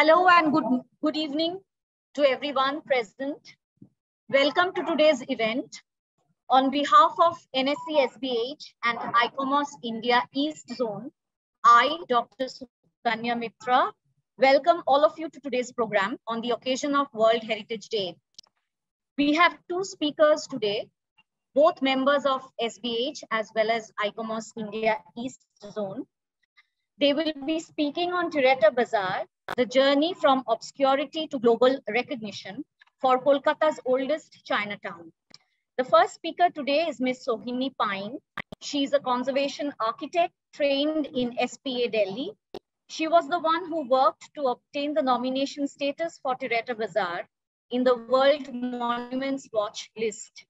Hello and good, good evening to everyone present. Welcome to today's event. On behalf of NSC SBH and ICOMOS India East Zone, I, Dr. Sukanya Mitra, welcome all of you to today's program on the occasion of World Heritage Day. We have two speakers today, both members of SBH as well as ICOMOS India East Zone. They will be speaking on Tiretta Bazaar, the journey from obscurity to global recognition for Kolkata's oldest Chinatown. The first speaker today is Ms. Sohini Pyne. She is a conservation architect trained in SPA Delhi. She was the one who worked to obtain the nomination status for Tiretta Bazaar in the World Monuments Watch list.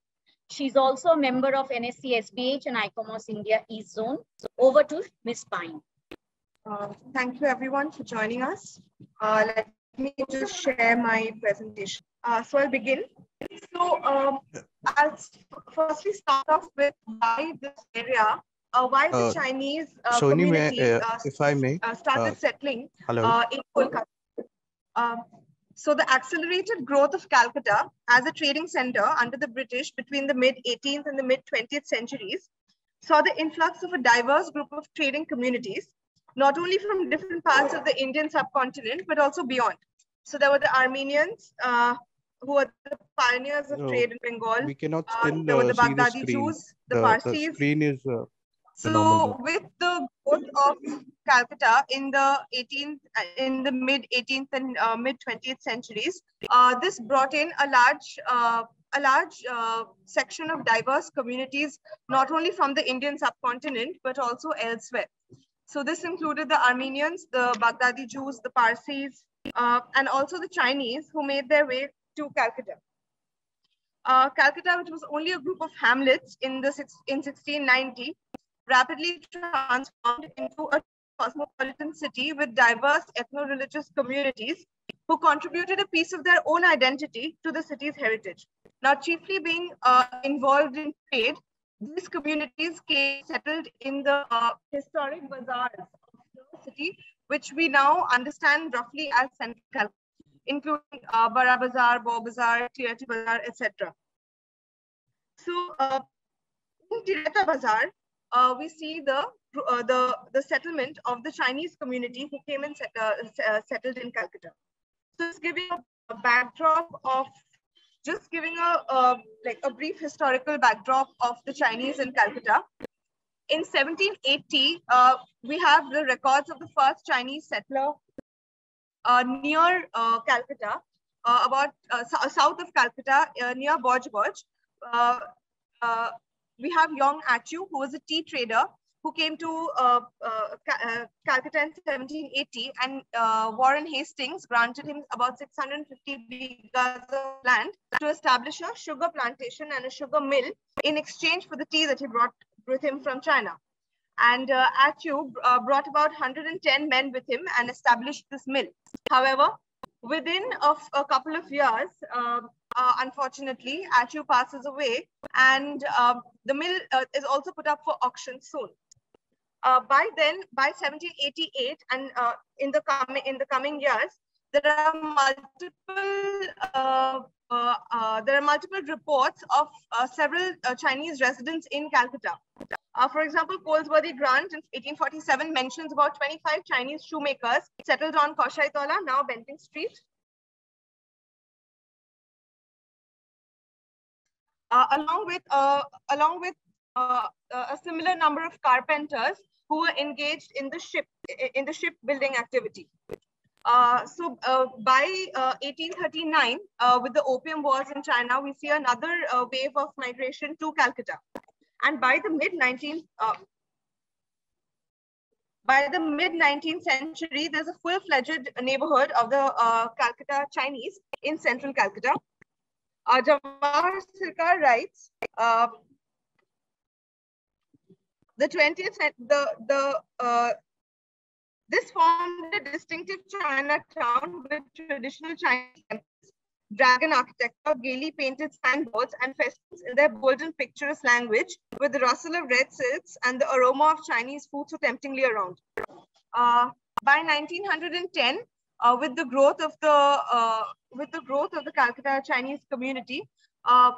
She's also a member of NSC SBH and ICOMOS India East Zone. So over to Ms. Pyne. Uh, thank you everyone for joining us. Uh, let me just share my presentation. Uh, so I'll begin. So um, I'll firstly start off with why this area, uh, why the Uh, Chinese uh, may, if I may, started settling hello. uh, in Kolkata. Um, so the accelerated growth of Calcutta as a trading center under the British between the mid 18th and the mid 20th centuries saw the influx of a diverse group of trading communities, not only from different parts of the Indian subcontinent, but also beyond. So there were the Armenians, uh, who were the pioneers of trade in Bengal. we cannot Uh, still there were uh, the see the Baghdadi screen. Jews, the, The, the Parsis, screen is uh, so with the growth of Calcutta in the 18th, uh, in the mid 18th and uh, mid 20th centuries, uh, this brought in a large, uh, a large uh, section of diverse communities, not only from the Indian subcontinent but also elsewhere. So this included the Armenians, the Baghdadi Jews, the Parsis, uh, and also the Chinese who made their way to Calcutta. Uh, Calcutta, which was only a group of hamlets in the six, in 1690, rapidly transformed into a cosmopolitan city with diverse ethno-religious communities who contributed a piece of their own identity to the city's heritage. Now, chiefly being uh, involved in trade, these communities came settled in the uh, historic bazaars of the city, which we now understand roughly as central Calcutta, including uh, Bara Bazaar, Bo Bazaar, Tiretta Bazaar, etc. So, uh, in Tiretta Bazaar, uh, we see the uh, the the settlement of the Chinese community who came and set, uh, uh, settled in Calcutta. So it's giving a backdrop of just giving a uh, like a brief historical backdrop of the Chinese in Calcutta. In 1780, uh, we have the records of the first Chinese settler uh, near uh, Calcutta, uh, about uh, s- south of Calcutta, uh, near. Uh, uh, we have Yong Achu, who was a tea trader who came to uh, uh, uh, Calcutta in 1780, and uh, Warren Hastings granted him about 650 bighas of land to establish a sugar plantation and a sugar mill in exchange for the tea that he brought with him from China. And uh, Achu uh, brought about 110 men with him and established this mill. However, within of a couple of years, uh, uh, unfortunately, Achu passes away, and um, the mill uh, is also put up for auction soon. Uh, by then, by 1788, and uh, in the coming in the coming years, there are multiple uh, uh, uh, there are multiple reports of uh, several Chinese residents in Calcutta. For example, Colesworthy Grant in 1847 mentions about 25 Chinese shoemakers settled on Koshaitola, now Bentinck Street. Along with along with uh, a similar number of carpenters who were engaged in the ship in the shipbuilding activity. Uh, so uh, by uh, 1839, uh, with the opium wars in China, we see another uh, wave of migration to Calcutta. And by the mid 19th, uh, by the mid 19th century, there's a full-fledged neighborhood of the Calcutta Chinese in central Calcutta. Uh, Jawhar Sircar writes, the 20th, cent- the, the, uh, this formed a distinctive Chinatown with traditional Chinese temples, dragon architecture, gaily painted signboards, and festivals in their bold and picturesque language, with the rustle of red silks and the aroma of Chinese food so temptingly around. Uh, by 1910, uh, with the growth of the uh, with the growth of the Calcutta Chinese community, uh,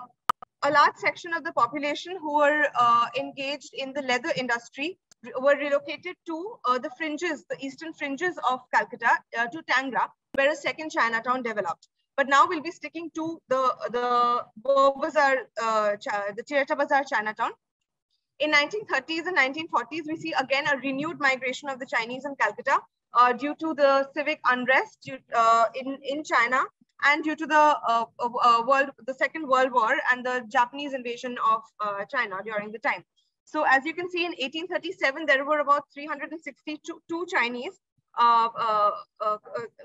a large section of the population who were uh, engaged in the leather industry were relocated to uh, the fringes, the eastern fringes of Calcutta, uh, to Tangra, where a second Chinatown developed. But now we'll be sticking to the the Bazaar, the Tiretta Bazaar Chinatown. In 1930s and 1940s, we see again a renewed migration of the Chinese in Calcutta, uh, due to the civic unrest uh, in, in China and due to the uh, uh, uh, world, the Second World War and the Japanese invasion of China during the time. So as you can see in 1837, there were about 362 Chinese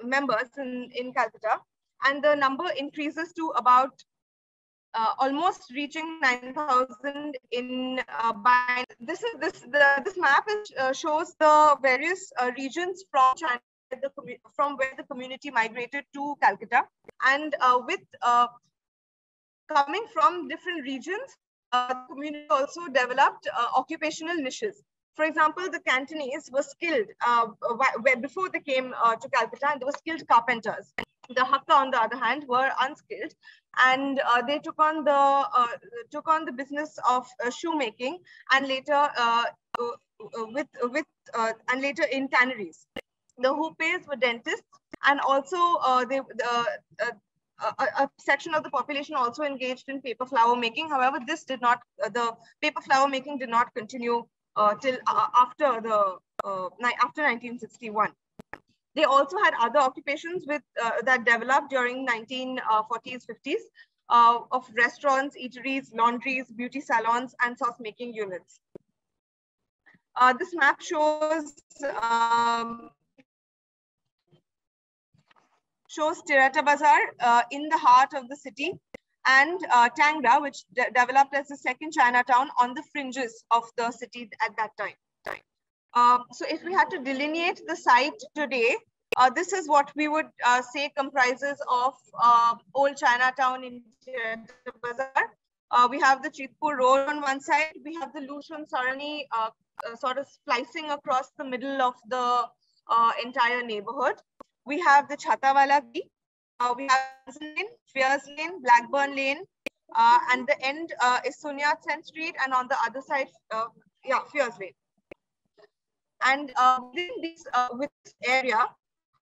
members in, in Calcutta. And the number increases to about uh, almost reaching 9,000 in uh, by this is this the this map is, uh, shows the various uh, regions from China the, from where the community migrated to Calcutta and uh, with uh, coming from different regions the community also developed occupational niches for example, the Cantonese were skilled uh, where before they came uh, to Calcutta, and they were skilled carpenters. The Hakka, on the other hand, were unskilled, and uh, they took on the uh, took on the business of uh, shoemaking, and later uh, with with and later in tanneries. The Hupes were dentists, and also they a, a, section of the population also engaged in paper flower making. However, this did not, uh, the paper flower making did not continue uh, till uh, after the uh, after 1961. They also had other occupations with that developed during 1940s, 50s of restaurants, eateries, laundries, beauty salons, and sauce making units. this map shows um, shows Tiretta Bazaar uh, in the heart of the city and uh, Tangra, which de developed as the second Chinatown on the fringes of the city at that time. Uh, so if we had to delineate the site today, uh, this is what we would uh, say comprises of uh, old Chinatown in Bazaar. Uh, we have the Chitpur Road on one side. We have the Lushun Sarani sort of splicing across the middle of the entire neighborhood. We have the Chatawala uh, we have Lane, Phears Lane, Blackburn Lane, uh, and the end uh, is Sun Yat-sen Street, and on the other side, uh, yeah, Phears Lane. And uh, within this, uh, with this area,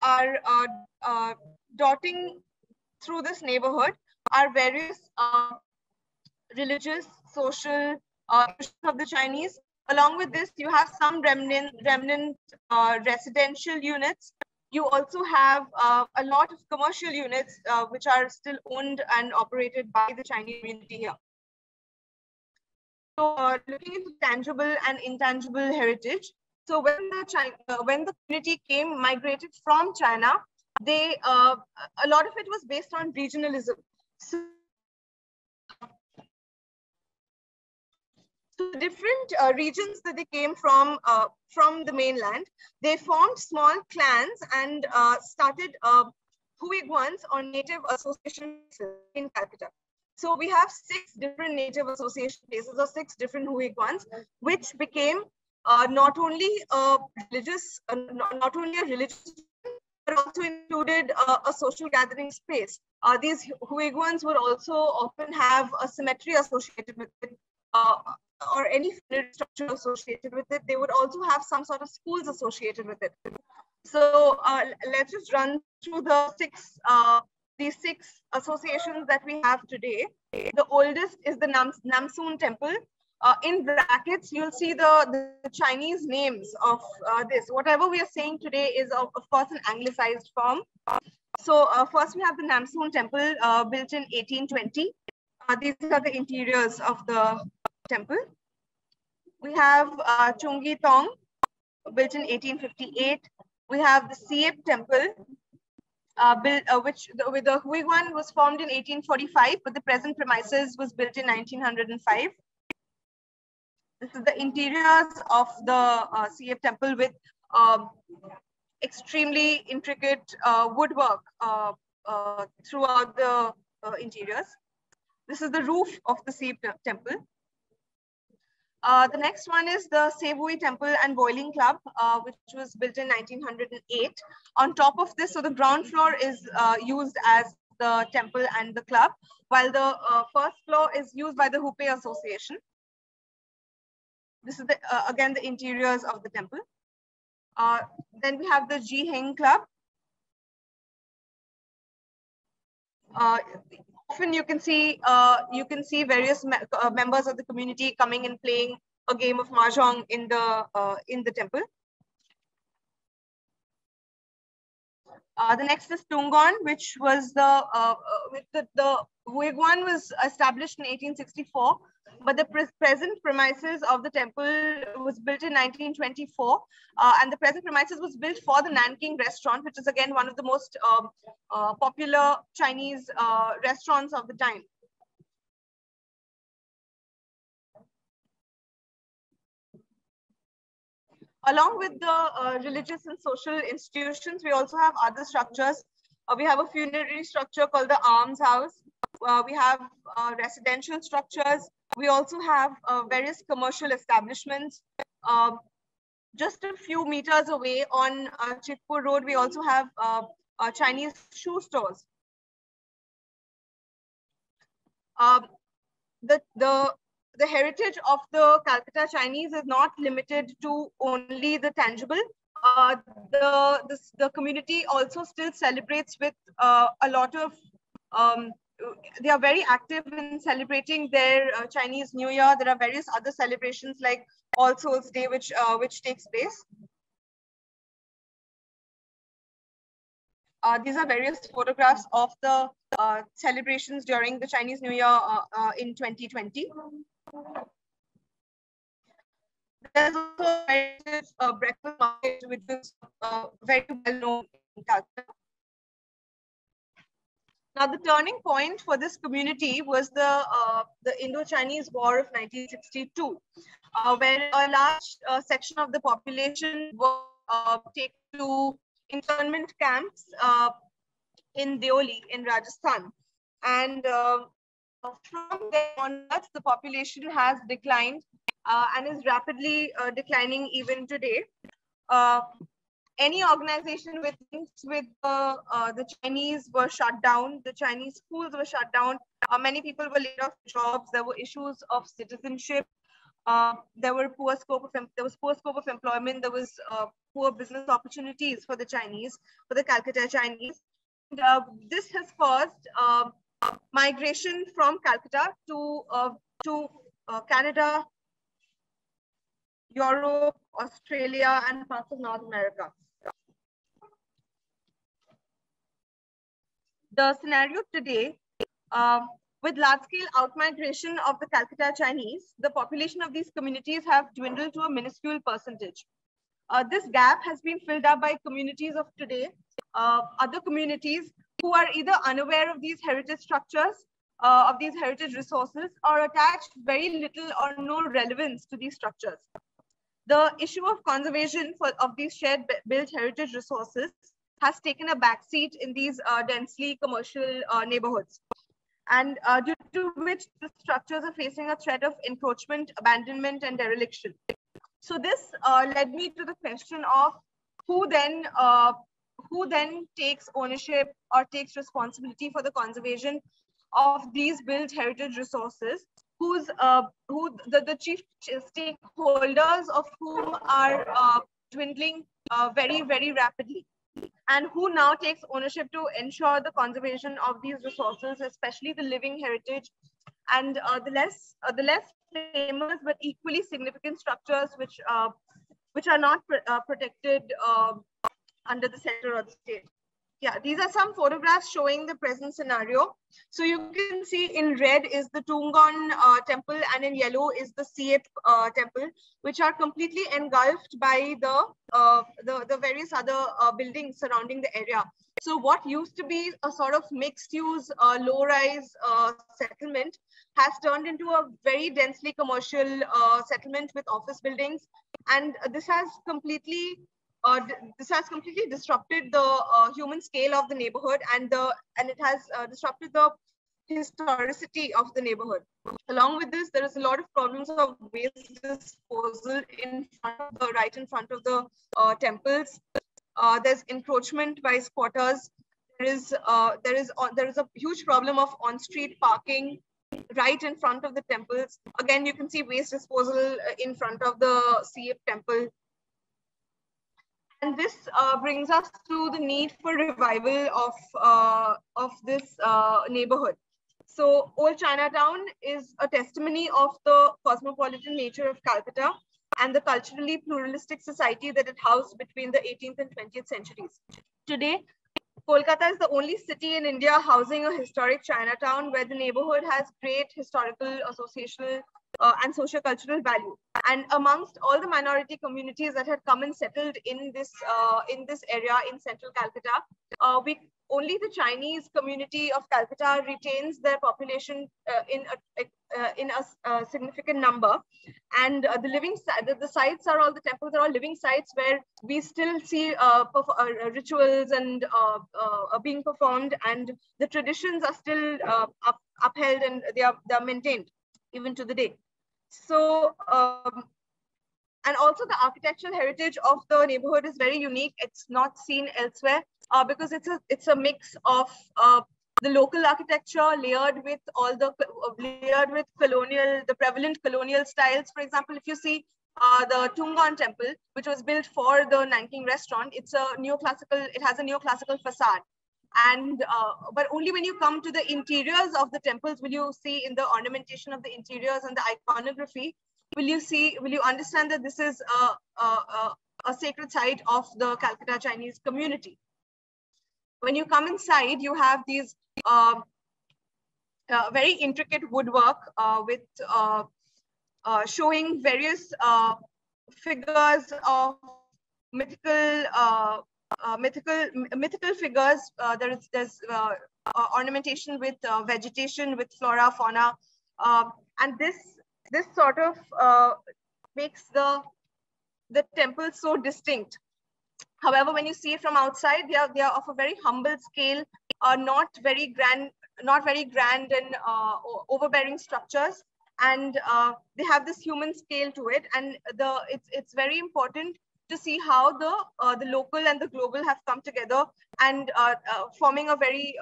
are uh, dotting through this neighborhood are various religious, social of the Chinese. Along with this, you have some remnant, remnant residential units you also have uh, a lot of commercial units uh, which are still owned and operated by the Chinese community here. So uh, looking into tangible and intangible heritage. So when the China, uh, when the community came migrated from China, they uh, a lot of it was based on regionalism. So So different uh, regions that they came from uh, from the mainland, they formed small clans and uh, started uh, Huiguans or native associations in Calcutta. So we have six different native association places or six different Huiguans, which became uh, not only a religious, uh, not only a religious, but also included uh, a social gathering space. Uh, these Huiguans would also often have a cemetery associated with it, uh, or any structure associated with it. They would also have some sort of schools associated with it. So uh, let's just run through the six uh, these six associations that we have today. The oldest is the Nam Namsun Temple. Uh, in brackets, you'll see the, the Chinese names of uh, this. Whatever we are saying today is, of, of course, an anglicized form. So uh, first we have the Namsun Temple uh, built in 1820. these are the interiors of the temple. We have uh, Chungi Tong, built in 1858. We have the Sea Ip Temple, uh, built, uh, which the, with the Huiguan was formed in 1845, but the present premises was built in 1905. This is the interiors of the uh, Sea Ip Temple with um, extremely intricate uh, woodwork uh, uh, throughout the uh, interiors. This is the roof of the Sea Ip Temple. Uh, the next one is the Sevui Temple and Boiling Club, uh, which was built in 1908. On top of this, so the ground floor is uh, used as the temple and the club, while the uh, first floor is used by the Hupei Association. This is the, uh, again the interiors of the temple. Then we have the Ji Heng Club. Often you can see you can see various me members of the community coming and playing a game of mahjong in the in the temple. Uh, the next is Tungon, which was the, uh, uh, the, the Huiguan was established in 1864, but the pre present premises of the temple was built in 1924. Uh, and the present premises was built for the Nanking restaurant, which is again one of the most um, uh, popular Chinese uh, restaurants of the time. Along with the uh, religious and social institutions, we also have other structures. Uh, we have a funerary structure called the Alms House. Uh, we have residential structures. We also have uh, various commercial establishments. Um, just a few meters away on uh, Chitpur Road, we also have Chinese shoe stores. Um, the, the the heritage of the Calcutta Chinese is not limited to only the tangible. Uh, the, the, the community also still celebrates with uh, a lot of, um, they are very active in celebrating their uh, Chinese New Year. There are various other celebrations like All Souls Day, which, uh, which takes place. Uh, these are various photographs of the uh, celebrations during the Chinese New Year in 2020. There's also a breakfast market, which is uh, very well known in Calcutta. Now, the turning point for this community was the, uh, the Indo-Chinese War of 1962, uh, where a large uh, section of the population was uh, taken to internment camps uh, in Deoli in Rajasthan. And uh, from there onwards, the population has declined and is rapidly declining even today. Uh, any organization with with uh, the Chinese were shut down. The Chinese schools were shut down. Uh, many people were laid off jobs. There were issues of citizenship. Uh, there were poor scope of there was poor scope of employment. There was poor business opportunities for the Chinese, for the Calcutta Chinese. And, this has caused migration from Calcutta to, uh, to uh, Canada, Europe, Australia, and parts of North America. The scenario today, uh, with large-scale outmigration of the Calcutta Chinese, the population of these communities have dwindled to a minuscule percentage. Uh, this gap has been filled up by communities of today, uh, other communities who are either unaware of these heritage structures, uh, of these heritage resources, or attach very little or no relevance to these structures. The issue of conservation for, of these shared built heritage resources has taken a backseat in these uh, densely commercial uh, neighborhoods. And uh, due to which the structures are facing a threat of encroachment, abandonment, and dereliction. So this uh, led me to the question of who then uh, who then takes ownership or takes responsibility for the conservation of these built heritage resources who's uh, who the, the chief stakeholders of whom are uh, dwindling uh, very very rapidly and who now takes ownership to ensure the conservation of these resources especially the living heritage and uh, the less uh, the less famous but equally significant structures which uh, which are not pr protected under the center of the state. Yeah, these are some photographs showing the present scenario. So you can see in red is the Tungon uh, temple and in yellow is the Sea Ip uh, temple, which are completely engulfed by the, uh, the, the, various other uh, buildings surrounding the area. So what used to be a sort of mixed use, uh, low rise uh, settlement has turned into a very densely commercial settlement with office buildings. And this has completely uh, this has completely disrupted the uh, human scale of the neighborhood and the and it has uh, disrupted the historicity of the neighborhood. Along with this, there is a lot of problems of waste disposal in front of the right in front of the uh, temples. Uh, there's encroachment by squatters. There is uh, there is there is a huge problem of on-street parking right in front of the temples. Again, you can see waste disposal in front of the Sea Ip temple. And this uh, brings us to the need for revival of, uh, of this uh, neighborhood. So Old Chinatown is a testimony of the cosmopolitan nature of Calcutta and the culturally pluralistic society that it housed between the 18th and 20th centuries. Today, Kolkata is the only city in India housing a historic Chinatown where the neighborhood has great historical, associational, uh, and socio-cultural value. And amongst all the minority communities that had come and settled in this uh, in this area in central Calcutta, uh, we only the Chinese community of Calcutta retains their population uh, in a, uh, in a, significant number, and uh, the living the, the, sites are all the temples are all living sites where we still see rituals and being performed, and the traditions are still up, upheld and they are they are maintained even to the day. So. Um, and also the architectural heritage of the neighborhood is very unique. It's not seen elsewhere uh, because it's a it's a mix of uh, the local architecture layered with all the layered with colonial the prevalent colonial styles. For example, if you see uh, the Tungan temple, which was built for the Nanking restaurant, it's a neoclassical. It has a neoclassical facade. And uh, but only when you come to the interiors of the temples will you see in the ornamentation of the interiors and the iconography will you see will you understand that this is a, a, a, a sacred site of the Calcutta Chinese community. When you come inside, you have these uh, uh, very intricate woodwork uh, with uh, uh, showing various figures of mythical Uh, mythical mythical figures. Uh, there is there's uh, ornamentation with vegetation, with flora, fauna, um, and this this sort of makes the the temple so distinct However, when you see it from outside, they are, they are of a very humble scale, uh, not very grand, not very grand and uh, overbearing structures. And uh, they have this human scale to it. And the it's, it's very important to see how the, uh, the local and the global have come together and uh, uh, forming a very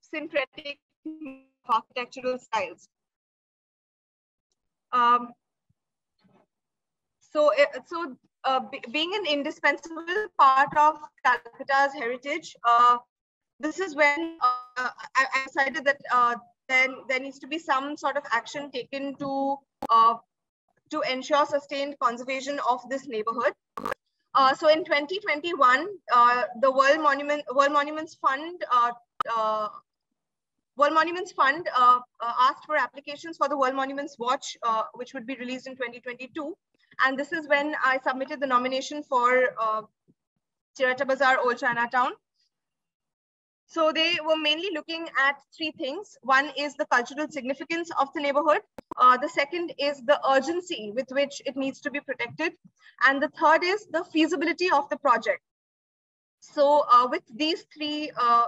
syncretic architectural styles. Um, so, so uh, being an indispensable part of Calcutta's heritage, uh, this is when uh, I, I, decided that uh, then there needs to be some sort of action taken to uh, to ensure sustained conservation of this neighborhood. Uh, so in 2021, uh, the World Monument World Monuments Fund uh, uh, World Monuments Fund asked for applications for the World Monuments Watch, which would be released in 2022. And this is when I submitted the nomination for uh, Tiretta Bazaar Old Chinatown. So they were mainly looking at three things. One is the cultural significance of the neighborhood. Uh, the second is the urgency with which it needs to be protected. And the third is the feasibility of the project. So uh, with these three uh,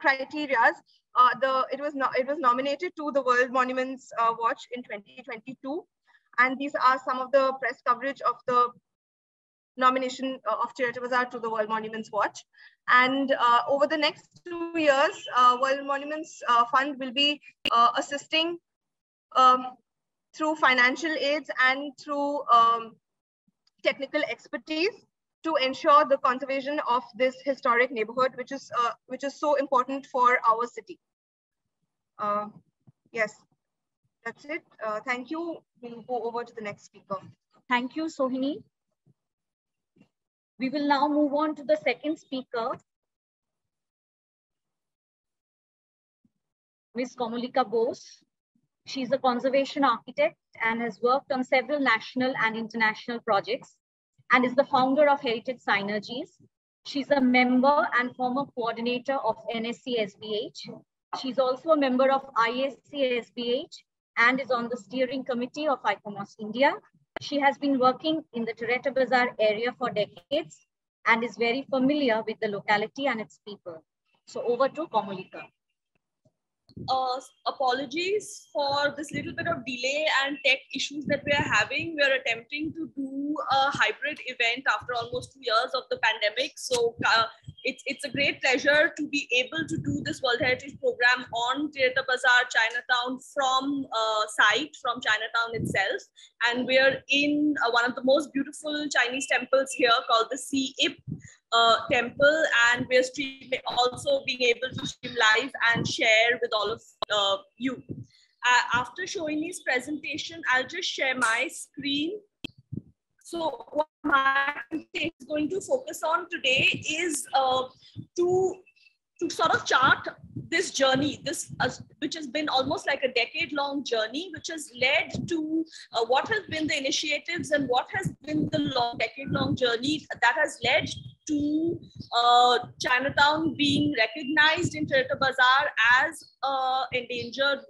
criteria, uh, the it was no, it was nominated to the World Monuments uh, Watch in 2022. And these are some of the press coverage of the nomination uh, of Tiretta Bazaar to the World Monuments Watch. And uh, over the next two years, uh, World Monuments uh, Fund will be uh, assisting um, through financial aids and through um, technical expertise to ensure the conservation of this historic neighborhood, which is uh, which is so important for our city. yes. That's it. Uh, thank you. We'll go over to the next speaker. Thank you, Sohini. We will now move on to the second speaker, Ms. Kamalika Bose. She's a conservation architect and has worked on several national and international projects and is the founder of Heritage Synergies. She's a member and former coordinator of NSC SBH. She's also a member of ISC SBH and is on the steering committee of ICOMOS India. She has been working in the Tiretta Bazaar area for decades and is very familiar with the locality and its people. So over to Kamalika. Uh, apologies for this little bit of delay and tech issues that we are having. We are attempting to do a hybrid event after almost two years of the pandemic. So uh, it's, it's a great pleasure to be able to do this World Heritage Program on Tiretta Bazaar, Chinatown from uh, site, from Chinatown itself. And we're in uh, one of the most beautiful Chinese temples here called the Sea Ip temple and we're streaming, also being able to stream live and share with all of uh, you. Uh, after Sohini's presentation, I'll just share my screen. So what my is going to focus on today is uh, to, to sort of chart this journey, this uh, which has been almost like a decade-long journey, which has led to uh, what has been the initiatives and what has been the long decade-long journey that has led to uh, Chinatown being recognized in Tiretta Bazaar as an endangered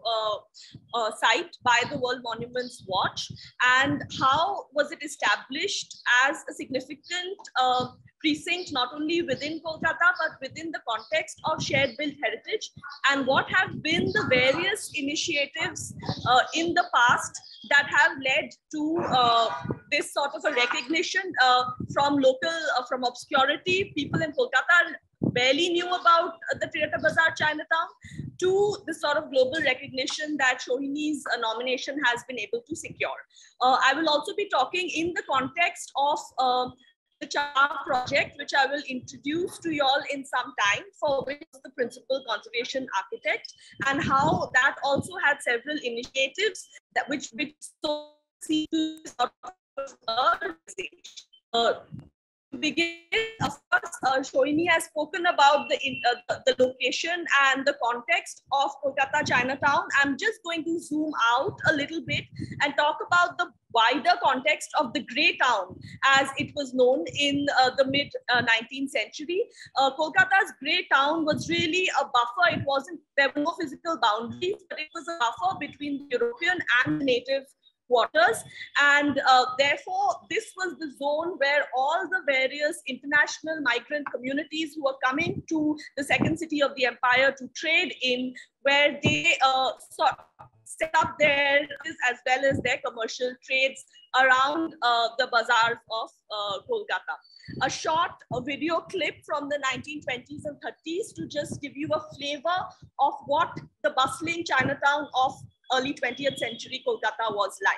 uh, site by the World Monuments Watch, and how was it established as a significant uh, precinct not only within Kolkata but within the context of shared built heritage, and what have been the various initiatives uh, in the past that have led to uh, this sort of a recognition uh, from local, uh, from obscurity. People in Kolkata barely knew about the Tiretta Bazaar Chinatown to the sort of global recognition that Sohini's uh, nomination has been able to secure. Uh, I will also be talking in the context of uh, the CHA project, which I will introduce to you all in some time, for which the principal conservation architect, and how that also had several initiatives that which which so sort uh, begin, of course, uh, Sohini has spoken about the, uh, the location and the context of Kolkata Chinatown. I'm just going to zoom out a little bit and talk about the wider context of the Grey Town as it was known in uh, the mid 19th uh, century. Uh, Kolkata's Grey Town was really a buffer. It wasn't, there were no physical boundaries, but it was a buffer between European and native waters. And uh, therefore, this was the zone where all the various international migrant communities who were coming to the second city of the empire to trade in, where they uh, sort set up their as well as their commercial trades around uh, the bazaars of uh, Kolkata. A short a video clip from the 1920s and 30s to just give you a flavor of what the bustling Chinatown of early 20th century Kolkata was like.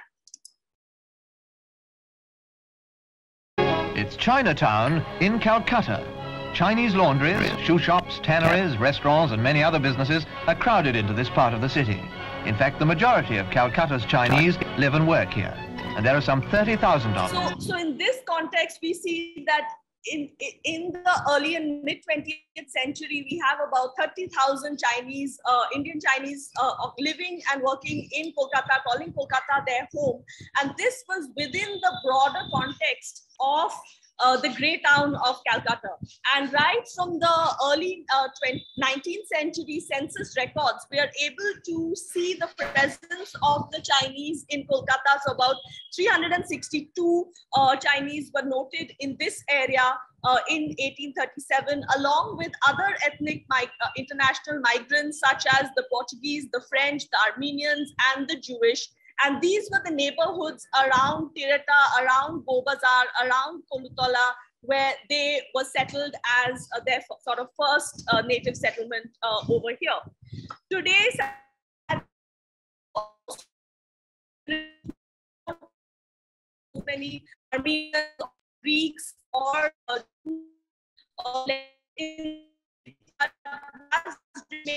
It's Chinatown in Calcutta. Chinese laundries, shoe shops, tanneries, restaurants and many other businesses are crowded into this part of the city. In fact, the majority of Calcutta's Chinese live and work here. And there are some 30,000 of them. So, so in this context, we see that in, in the early and mid 20th century, we have about 30,000 Chinese, uh, Indian Chinese uh, living and working in Kolkata, calling Kolkata their home. And this was within the broader context of uh, the grey town of Calcutta. And right from the early uh, 20, 19th century census records, we are able to see the presence of the Chinese in Kolkata. So about 362 uh, Chinese were noted in this area uh, in 1837, along with other ethnic mig uh, international migrants such as the Portuguese, the French, the Armenians, and the Jewish. And these were the neighborhoods around Tiretta, around Bobazar, around Kolutola, where they were settled as uh, their sort of first uh, native settlement uh, over here. Today, many Armenians, Greeks, or uh,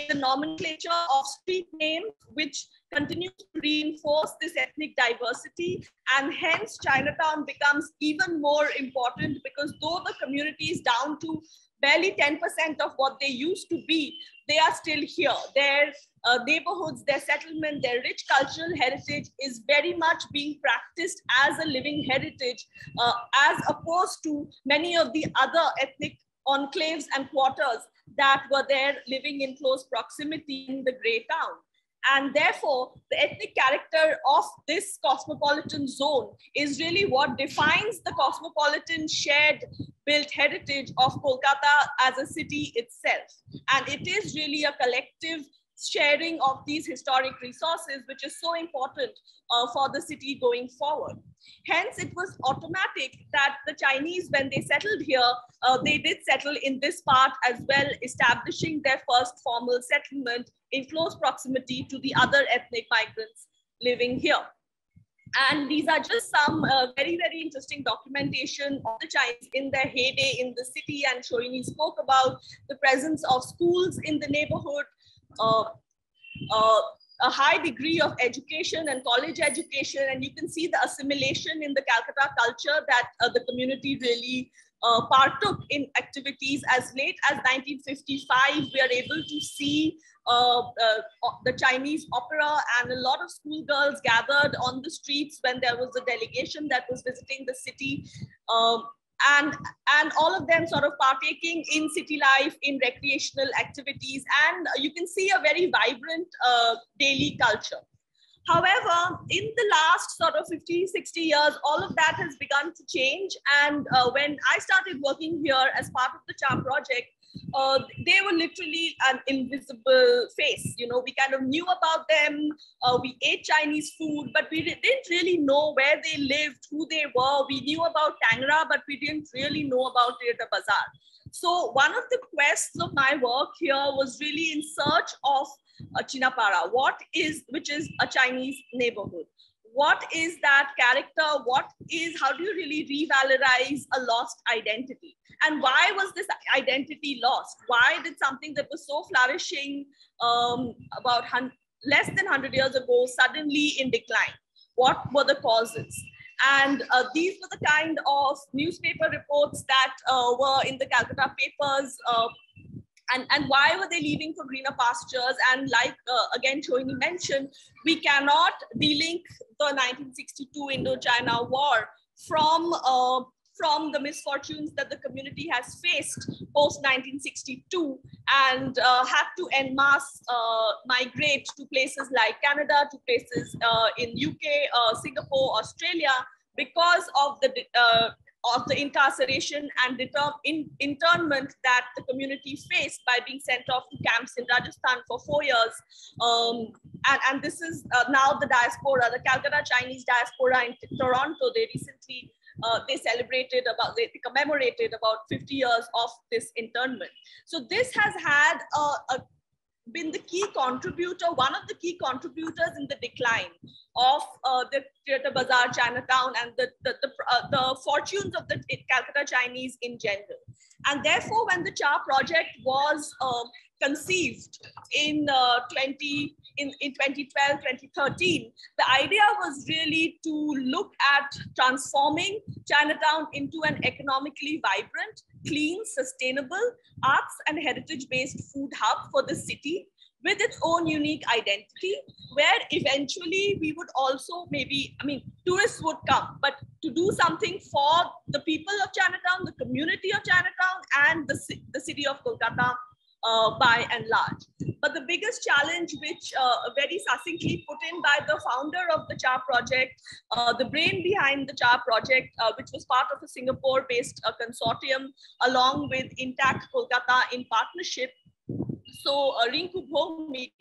the nomenclature of street names, which continues to reinforce this ethnic diversity. And hence, Chinatown becomes even more important because though the community is down to barely 10% of what they used to be, they are still here. Their uh, neighborhoods, their settlement, their rich cultural heritage is very much being practiced as a living heritage, uh, as opposed to many of the other ethnic enclaves and quarters that were there living in close proximity in the Grey Town. And therefore, the ethnic character of this cosmopolitan zone is really what defines the cosmopolitan shared built heritage of Kolkata as a city itself. And it is really a collective sharing of these historic resources, which is so important uh, for the city going forward. Hence, it was automatic that the Chinese, when they settled here, uh, they did settle in this part as well, establishing their first formal settlement in close proximity to the other ethnic migrants living here. And these are just some uh, very, very interesting documentation of the Chinese in their heyday in the city. And Sohini spoke about the presence of schools in the neighborhood, a high degree of education and college education. And you can see the assimilation in the Calcutta culture that uh, the community really uh, partook in activities as late as 1955. We are able to see uh, uh, the Chinese opera and a lot of schoolgirls gathered on the streets when there was a delegation that was visiting the city. Um, and and all of them sort of partaking in city life in recreational activities. And you can see a very vibrant uh, daily culture. However in the last sort of 50 60 years all of that has begun to change. And uh, when i started working here as part of the charm project uh, they were literally an invisible face. You know, we kind of knew about them. Uh, we ate Chinese food, but we didn't really know where they lived, who they were. We knew about Tangra, but we didn't really know about Tiretta Bazaar. So one of the quests of my work here was really in search of uh, Chinapara, what is, which is a Chinese neighborhood what is that character? What is how do you really revalorize a lost identity? And why was this identity lost? Why did something that was so flourishing um, about hun- less than 100 years ago suddenly in decline? What were the causes? And uh, these were the kind of newspaper reports that uh, were in the calcutta papers uh, and, and why were they leaving for greener pastures? And like uh, again Sohini mentioned, we cannot delink the 1962 Indo-China war from uh, from the misfortunes that the community has faced post 1962 and uh, had to en masse uh, migrate to places like Canada, to places uh, in UK, uh, Singapore, Australia because of the uh, of the incarceration and in, internment that the community faced by being sent off to camps in Rajasthan for four years. Um, and, and this is uh, now the diaspora, the Calcutta Chinese diaspora in Toronto. They recently uh, they celebrated about, they commemorated about 50 years of this internment. So this has had a, a been the key contributor, one of the key contributors in the decline of uh, the Tiretta Bazaar, Chinatown, and the, the, the, uh, the, fortunes of the Calcutta Chinese in general. And therefore, when the CHA project was uh, conceived in uh, 20, in, in 2012, 2013, the idea was really to look at transforming Chinatown into an economically vibrant, clean, sustainable, arts and heritage-based food hub for the city with its own unique identity, where eventually we would also maybe, I mean, tourists would come, but to do something for the people of Chinatown, the community of Chinatown, and the, the city of Kolkata uh, by and large. But the biggest challenge, which uh, very succinctly put in by the founder of the CHA project, uh, the brain behind the CHA project, uh, which was part of a Singapore-based uh, consortium, along with INTACH Kolkata in partnership. So uh, Rinku Bhowmik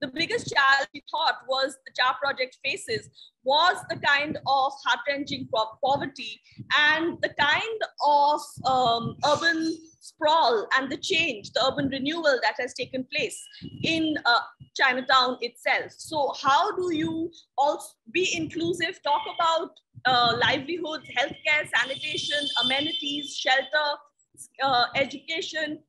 the biggest challenge we thought was the CHA project faces was the kind of heart-wrenching poverty and the kind of um, urban sprawl and the change, the urban renewal that has taken place in uh, Chinatown itself. So how do you also be inclusive, talk about uh, livelihoods, healthcare, sanitation, amenities, shelter, uh, education,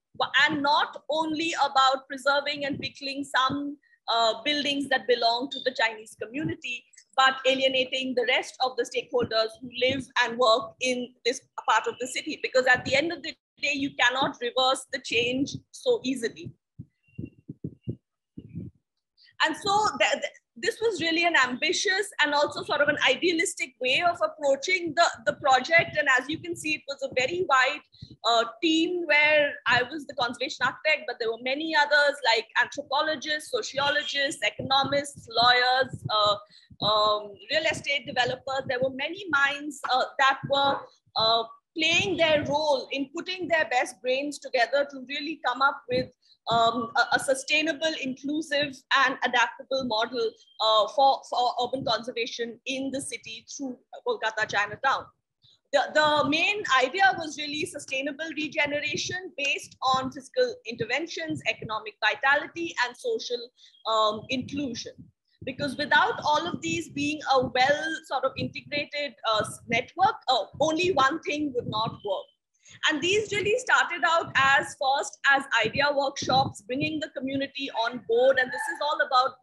and not only about preserving and pickling some uh, buildings that belong to the Chinese community, but alienating the rest of the stakeholders who live and work in this part of the city. Because at the end of the day, you cannot reverse the change so easily. And so this was really an ambitious and also sort of an idealistic way of approaching the, the project. And as you can see, it was a very wide uh, team where I was the conservation architect, but there were many others like anthropologists, sociologists, economists, lawyers, uh, um, real estate developers. There were many minds uh, that were uh, playing their role in putting their best brains together to really come up with um, a, a, sustainable, inclusive, and adaptable model uh, for, for urban conservation in the city through Kolkata Chinatown. The, the main idea was really sustainable regeneration based on physical interventions, economic vitality, and social um, inclusion because without all of these being a well sort of integrated uh, network, uh, only one thing would not work. And these really started out as first as idea workshops, bringing the community on board. And this is all about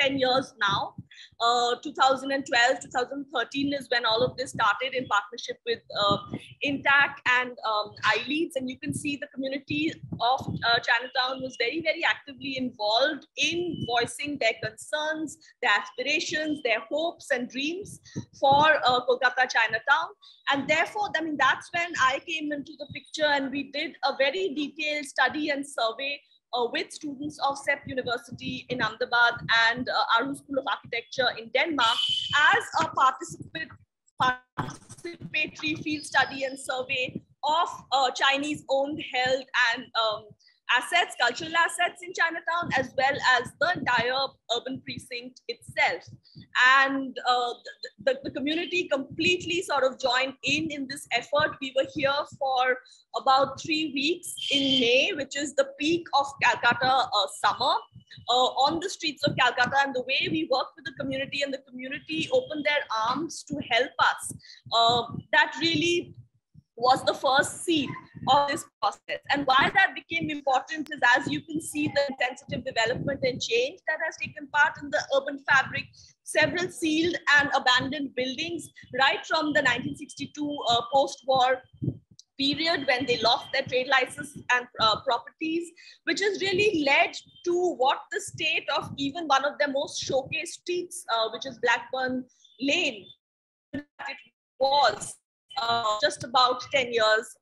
10 years now. Uh, 2012, 2013 is when all of this started in partnership with uh, INTACH and um, iLeads. And you can see the community of uh, Chinatown was very, very actively involved in voicing their concerns, their aspirations, their hopes and dreams for uh, Kolkata Chinatown. And therefore, I mean, that's when I came into the picture and we did a very detailed study and survey uh, with students of CEPT University in Ahmedabad and uh, Aarhus School of Architecture in Denmark as a participant, participatory field study and survey of uh, Chinese owned, held and um, assets, cultural assets in Chinatown, as well as the entire urban precinct itself. And uh, the, the, community completely sort of joined in in this effort. We were here for about three weeks in May, which is the peak of Calcutta uh, summer. Uh, on the streets of Calcutta and the way we worked with the community and the community opened their arms to help us. Uh, that really was the first seed of this process. And why that became important is as you can see the sensitive development and change that has taken part in the urban fabric, several sealed and abandoned buildings right from the 1962 uh, post-war period when they lost their trade license and uh, properties, which has really led to what the state of even one of the most showcase streets, uh, which is Blackburn Lane, was uh, just about 10 years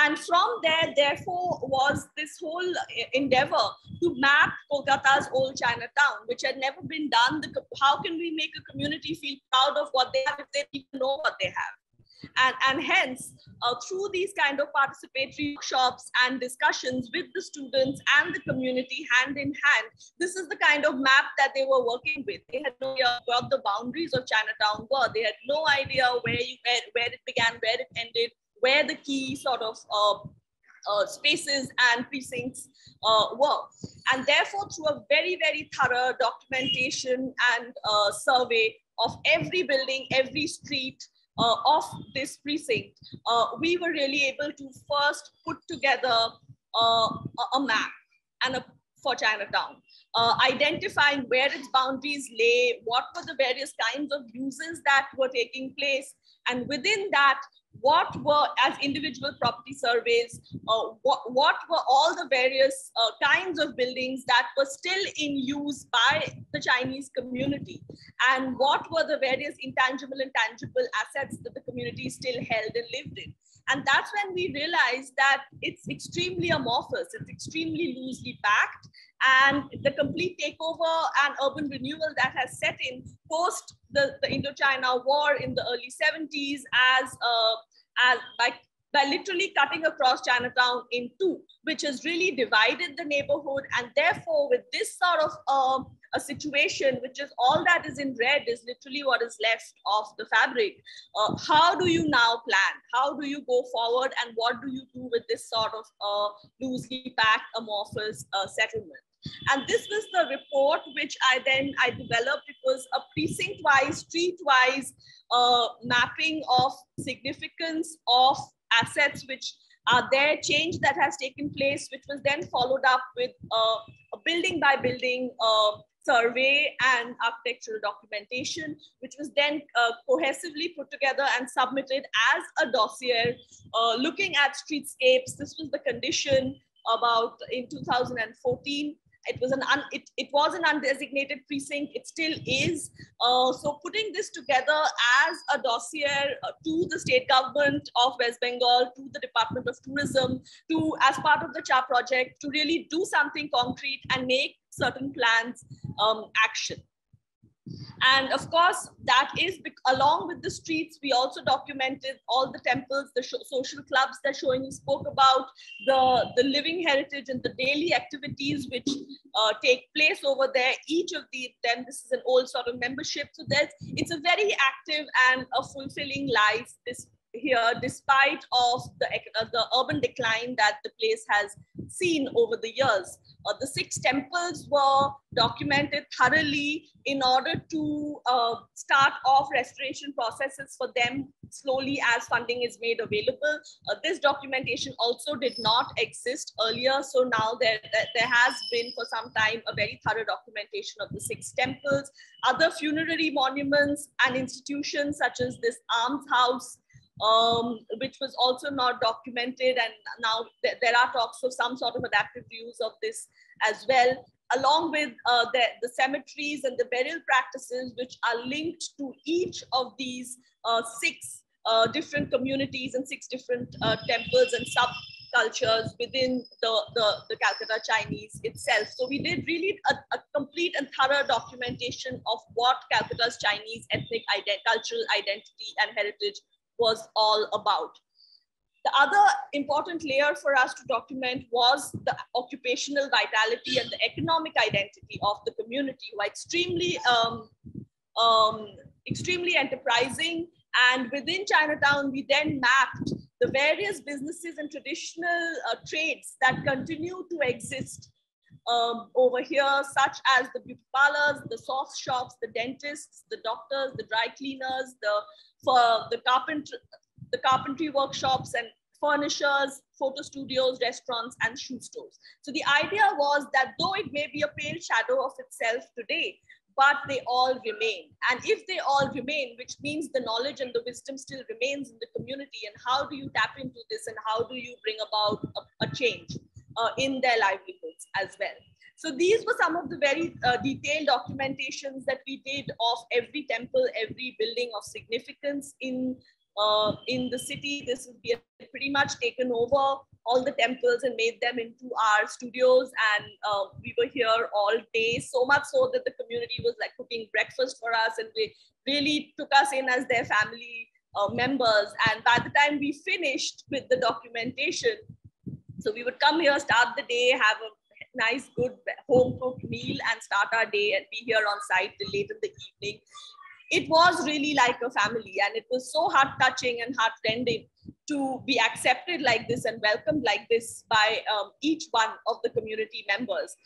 and from there, therefore, was this whole endeavor to map Kolkata's old Chinatown, which had never been done. The, how can we make a community feel proud of what they have if they even know what they have? And, and hence, uh, through these kind of participatory workshops and discussions with the students and the community hand in hand, this is the kind of map that they were working with. They had no idea what the boundaries of Chinatown were. They had no idea where, you, where, where it began, where it ended, where the key sort of uh, uh, spaces and precincts uh, were. And therefore, through a very, very thorough documentation and uh, survey of every building, every street uh, of this precinct, uh, we were really able to first put together a map and a, for Chinatown. Uh, identifying where its boundaries lay, what were the various kinds of uses that were taking place, and within that, what were, as individual property surveys, uh, what, what were all the various uh, kinds of buildings that were still in use by the Chinese community? And what were the various intangible and tangible assets that the community still held and lived in? And that's when we realized that it's extremely amorphous, it's extremely loosely packed, and the complete takeover and urban renewal that has set in post the, the Indochina War in the early 70s as, uh, as by, by literally cutting across Chinatown in two, which has really divided the neighborhood. And therefore, with this sort of uh, a situation, which is all that is in red, is literally what is left of the fabric. Uh, how do you now plan? How do you go forward? And what do you do with this sort of uh, loosely packed amorphous uh, settlement? And this was the report which I then I developed. It was a precinct-wise, street-wise uh, mapping of significance of assets which are there, change that has taken place, which was then followed up with uh, a building by building uh, survey and architectural documentation, which was then uh, cohesively put together and submitted as a dossier uh, looking at streetscapes. This was the condition about in 2014 it was an un, it, it was an undesignated precinct. It still is. Uh, so putting this together as a dossier uh, to the state government of West Bengal, to the Department of Tourism, to as part of the CHA project, to really do something concrete and make certain plans um, action. And of course, that is along with the streets, we also documented all the temples, the social clubs that Sohini spoke about, the, the living heritage and the daily activities which uh, take place over there. Each of the then this is an old sort of membership. So there's it's a very active and a fulfilling life. This here despite of the, uh, the urban decline that the place has seen over the years. Uh, the six temples were documented thoroughly in order to uh, start off restoration processes for them slowly as funding is made available. Uh, this documentation also did not exist earlier. So now there, there has been for some time a very thorough documentation of the six temples. Other funerary monuments and institutions such as this almshouse um, which was also not documented. And now th there are talks of some sort of adaptive use of this as well, along with uh, the, the, cemeteries and the burial practices, which are linked to each of these uh, six uh, different communities and six different uh, temples and subcultures within the, the, the, Calcutta Chinese itself. So we did really a, a complete and thorough documentation of what Calcutta's Chinese ethnic ident cultural identity and heritage was all about. The other important layer for us to document was the occupational vitality and the economic identity of the community who are extremely, um, um, extremely enterprising. And within Chinatown, we then mapped the various businesses and traditional uh, trades that continue to exist um, over here, such as the beauty parlors, the sauce shops, the dentists, the doctors, the dry cleaners, the for the carpenter, the carpentry workshops and furnishers, photo studios, restaurants, and shoe stores. So the idea was that though it may be a pale shadow of itself today, but they all remain. And if they all remain, which means the knowledge and the wisdom still remains in the community, and how do you tap into this and how do you bring about a, a change uh, in their livelihoods as well? So these were some of the very uh, detailed documentations that we did of every temple, every building of significance in, uh, in the city. This would be pretty much taken over all the temples and made them into our studios. And uh, we were here all day, so much so that the community was like cooking breakfast for us and they really took us in as their family uh, members. And by the time we finished with the documentation, so we would come here, start the day, have a nice, good home cooked meal and start our day and be here on site till late in the evening. It was really like a family, and it was so heart touching and heart rending to be accepted like this and welcomed like this by um, each one of the community members.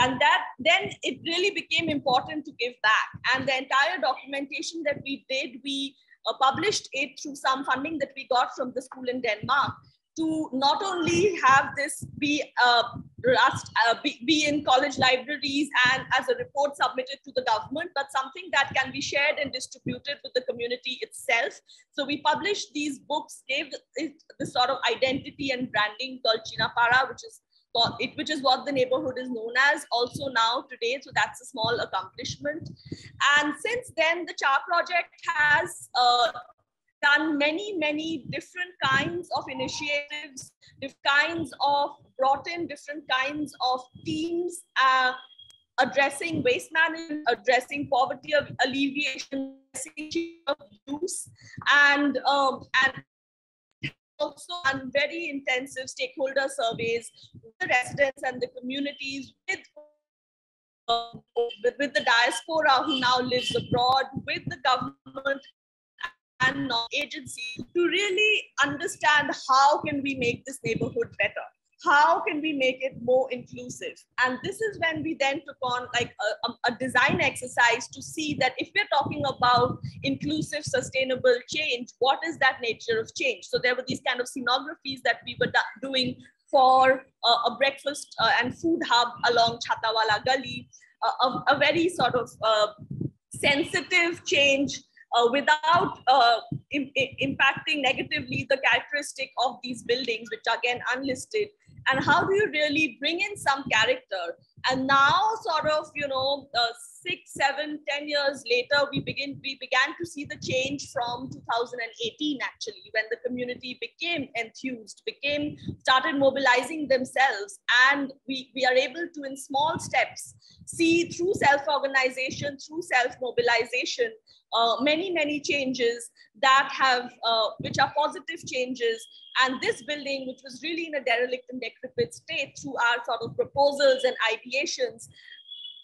And that then it really became important to give back. And the entire documentation that we did, we uh, published it through some funding that we got from the school in Denmark to not only have this be uh, rust, uh, be, be, in college libraries and as a report submitted to the government, but something that can be shared and distributed with the community itself. So we published these books, gave it this sort of identity and branding called Chinapara, which is it, which is what the neighborhood is known as also now today. So that's a small accomplishment. And since then, the CHA project has uh, done many, many different kinds of initiatives, different kinds of brought in different kinds of teams, uh, addressing waste management, addressing poverty alleviation, of use, and, um, and also on very intensive stakeholder surveys with the residents and the communities with uh, with, with, the diaspora who now lives abroad, with the government and non-agency to really understand how can we make this neighborhood better? How can we make it more inclusive? And this is when we then took on like a, a, design exercise to see that if we're talking about inclusive sustainable change what is that nature of change? So there were these kind of scenographies that we were doing for uh, a breakfast uh, and food hub along Chatawala Gully, uh, a, a, very sort of uh, sensitive change uh, without uh, Im impacting negatively the characteristic of these buildings, which are again unlisted. And how do you really bring in some character And now, sort of, you know, uh, six, seven, ten years later, we begin we began to see the change from 2018 actually, when the community became enthused, became started mobilizing themselves, and we we are able to, in small steps, see through self-organization, through self-mobilization, uh, many many changes that have uh, which are positive changes. And this building, which was really in a derelict and decrepit state through our sort of proposals and ideations,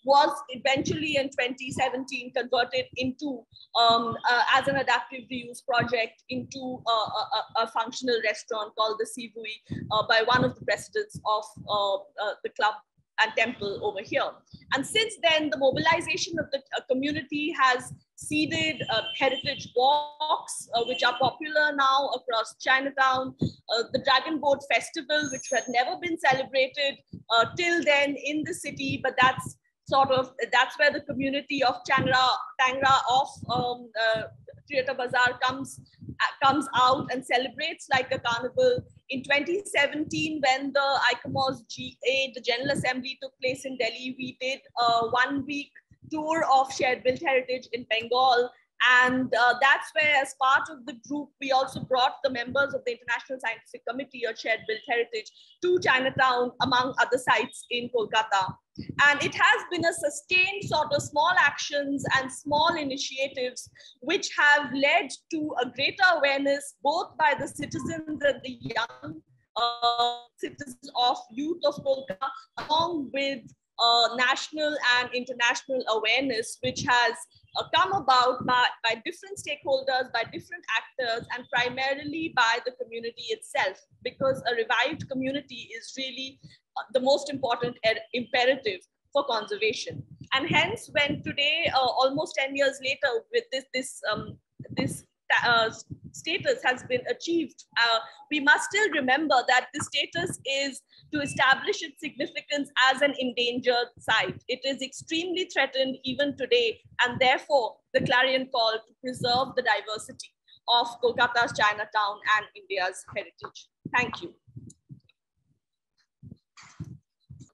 was eventually in 2017 converted into, um, uh, as an adaptive reuse project, into a, a, a functional restaurant called the Sivui uh, by one of the presidents of uh, uh, the club and temple over here. And since then, the mobilization of the uh, community has seeded uh, heritage walks, uh, which are popular now across Chinatown, uh, the Dragon Boat Festival, which had never been celebrated uh, till then in the city, but that's sort of, that's where the community of Changra, Tangra of um, uh, Tiretta Bazar comes, comes out and celebrates like a carnival. In 2017, when the ICOMOS GA, the General Assembly took place in Delhi, we did a one week tour of shared built heritage in Bengal. And uh, that's where, as part of the group, we also brought the members of the International Scientific Committee or Shared Built Heritage to Chinatown, among other sites in Kolkata. And it has been a sustained sort of small actions and small initiatives which have led to a greater awareness both by the citizens and the young uh, citizens of youth of Kolkata, along with uh, national and international awareness, which has come about by, by different stakeholders, by different actors, and primarily by the community itself, because a revived community is really uh, the most important er, imperative for conservation. And hence, when today, uh, almost 10 years later, with this, this, um, this uh, status has been achieved, uh, we must still remember that the status is to establish its significance as an endangered site. It is extremely threatened even today, and therefore the clarion call to preserve the diversity of Kolkata's Chinatown and India's heritage. Thank you.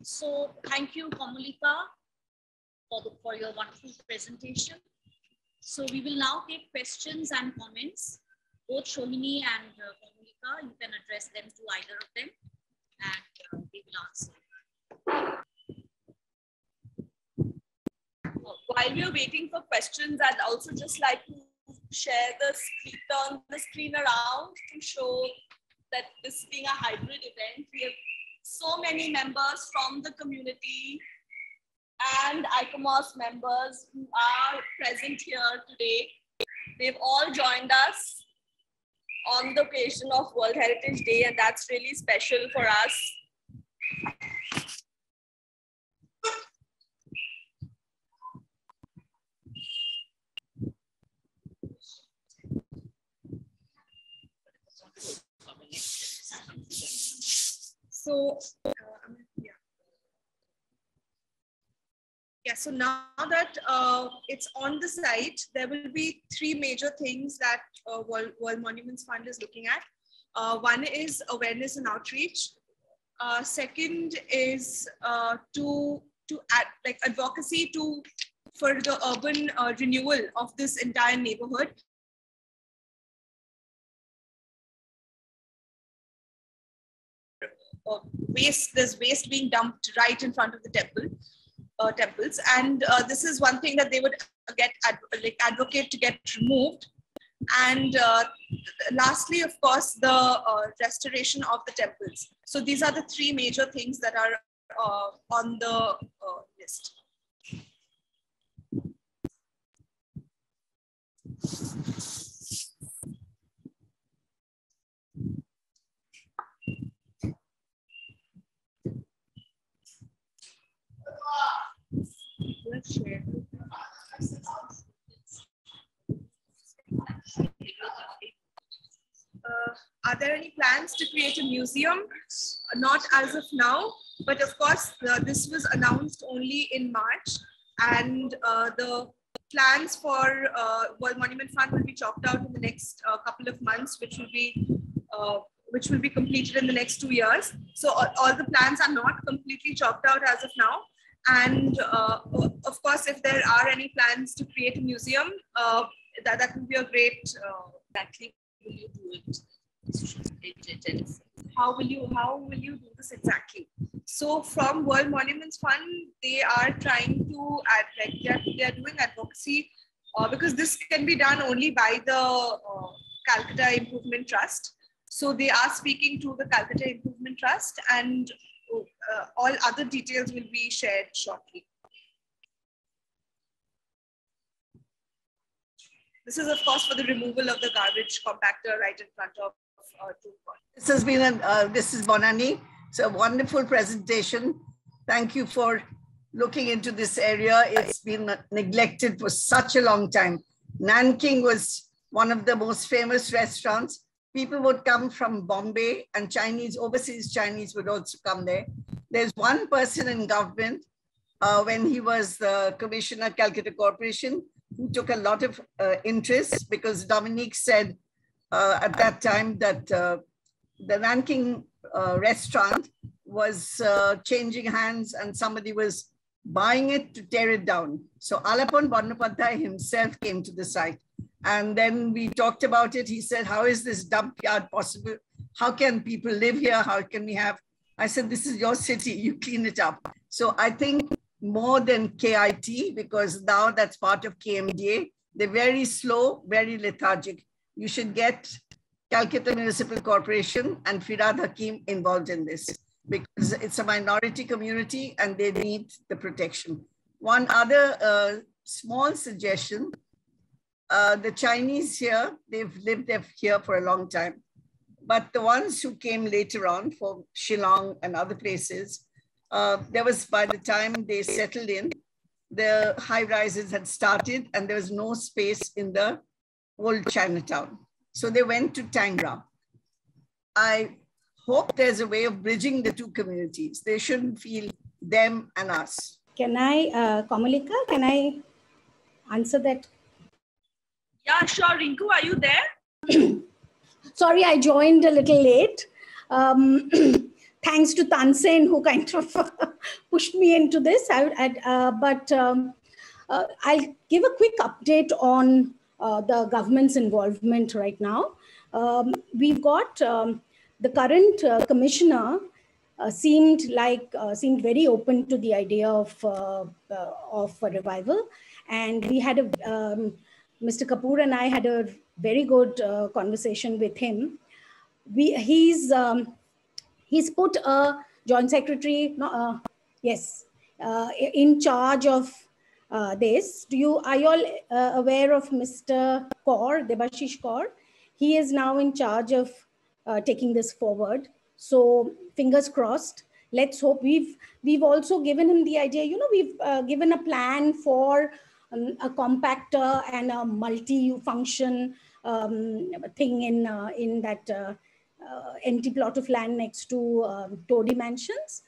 So thank you, Kamalika, for, the, for your wonderful presentation. So we will now take questions and comments. Both Sohini and uh, Kamalika, you can address them to either of them and uh, they will answer. While we're waiting for questions, I'd also just like to share the screen, turn the screen around to show that this being a hybrid event, we have so many members from the community and ICOMOS members who are present here today. They've all joined us on the occasion of World Heritage Day, and that's really special for us. So, Yeah, so now that uh, it's on the site, there will be three major things that uh, World, World Monuments Fund is looking at. Uh, one is awareness and outreach. Uh, second is uh, to to add like advocacy to for the urban uh, renewal of this entire neighborhood. waste, there's waste being dumped right in front of the temple temples. And uh, this is one thing that they would get ad like advocate to get removed. And uh, lastly, of course, the uh, restoration of the temples. So these are the three major things that are uh, on the uh, Uh, are there any plans to create a museum? Not as of now, but of course, uh, this was announced only in March, and uh, the plans for uh, World Monument Fund will be chalked out in the next uh, couple of months, which will be uh, which will be completed in the next two years. So all, all the plans are not completely chalked out as of now, And uh, of course, if there are any plans to create a museum, uh, that, that would be a great, uh, exactly, will you do it? How will you, how will you do this exactly? So from World Monuments Fund, they are trying to, add, like they are, they are doing advocacy uh, because this can be done only by the uh, Calcutta Improvement Trust. So they are speaking to the Calcutta Improvement Trust and uh, all other details will be shared shortly. This is of course for the removal of the garbage compactor right in front of uh, This has been, a, uh, this is Bonani. It's a wonderful presentation. Thank you for looking into this area. It's been neglected for such a long time. Nanking was one of the most famous restaurants. People would come from Bombay and Chinese, overseas Chinese would also come there. There's one person in government uh, when he was the commissioner Calcutta Corporation who took a lot of uh, interest because Dominique said uh, at that time that uh, the Nanking uh, restaurant was uh, changing hands and somebody was buying it to tear it down. So Alapan Bandyopadhyay himself came to the site. And then we talked about it. He said, how is this dump yard possible? How can people live here? How can we have? I said, this is your city, you clean it up. So I think more than KIT, because now that's part of KMDA, they're very slow, very lethargic. You should get Calcutta Municipal Corporation and Firhad Hakim involved in this because it's a minority community and they need the protection. One other uh, small suggestion, uh, the Chinese here, they've lived here for a long time, but the ones who came later on for Shillong and other places, uh, there was by the time they settled in, the high rises had started and there was no space in the old Chinatown. So they went to Tangra. I hope there's a way of bridging the two communities. They shouldn't feel them and us. Can I, uh, Kamalika, can I answer that? Yeah, sure. Rinku, are you there? Sorry, I joined a little late. Um, thanks to Tansen, who kind of pushed me into this. I, I, uh, but um, uh, I'll give a quick update on uh, the government's involvement right now. Um, we've got um, the current uh, commissioner uh, seemed like uh, seemed very open to the idea of uh, uh, of a revival, and we had a um, Mr. Kapoor and I had a very good uh, conversation with him. We he's um, he's put a joint secretary, no, yes, in charge of this. Do you are you all aware of Mr. Kaur Debashish Kaur? He is now in charge of uh, taking this forward. So fingers crossed. Let's hope we've we've also given him the idea. You know, we've uh, given a plan for um, a compactor and a multi-function um, thing in uh, in that uh, uh, empty plot of land next to um, Todi Mansions.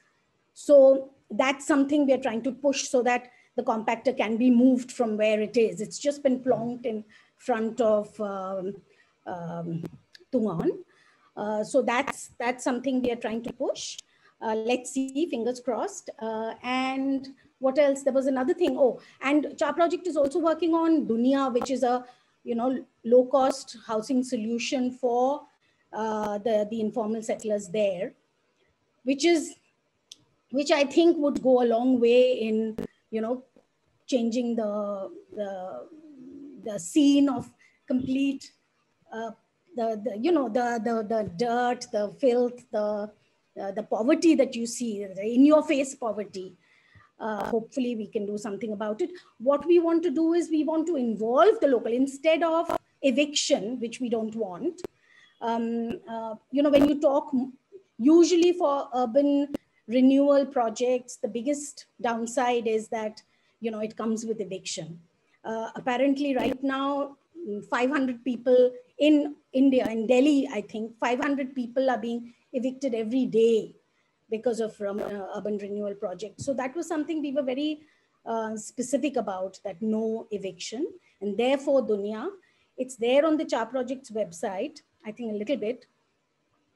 So that's something we're trying to push so that the compactor can be moved from where it is. It's just been plonked in front of um, um. Uh, so that's that's something we are trying to push. Uh, let's see, fingers crossed. Uh, and what else? There was another thing. Oh, and Cha Project is also working on Dunia, which is a you know low cost housing solution for uh, the the informal settlers there, which is which I think would go a long way in you know changing the the the scene of complete uh, the, the you know the the the dirt the filth the uh, the poverty that you see in your face poverty uh, hopefully we can do something about it. What we want to do is we want to involve the local instead of eviction which we don't want. Um, uh, you know when you talk usually for urban renewal projects the biggest downside is that you know it comes with eviction. Uh, apparently right now 500 people in India, in Delhi, I think 500 people are being evicted every day because of uh, urban renewal project. So that was something we were very uh, specific about that no eviction and therefore Dunia, it's there on the Cha Project's website, I think a little bit,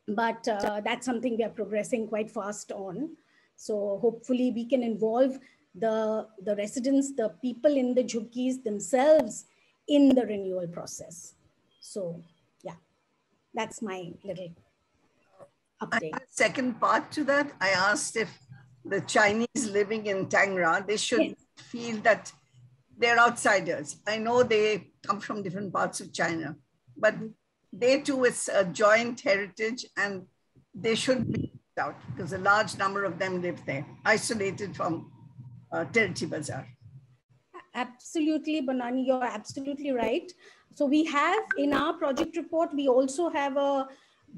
but uh, that's something we are progressing quite fast on. So hopefully we can involve the, the residents, the people in the jhugis themselves in the renewal process. So yeah, that's my little update. second part to that, I asked if the Chinese living in Tangra, they should yes. feel that they're outsiders. I know they come from different parts of China, but they too, it's a joint heritage and they should be out because a large number of them live there, isolated from uh, Tiretta Bazar. Absolutely, Banani, you're absolutely right. So we have in our project report, we also have a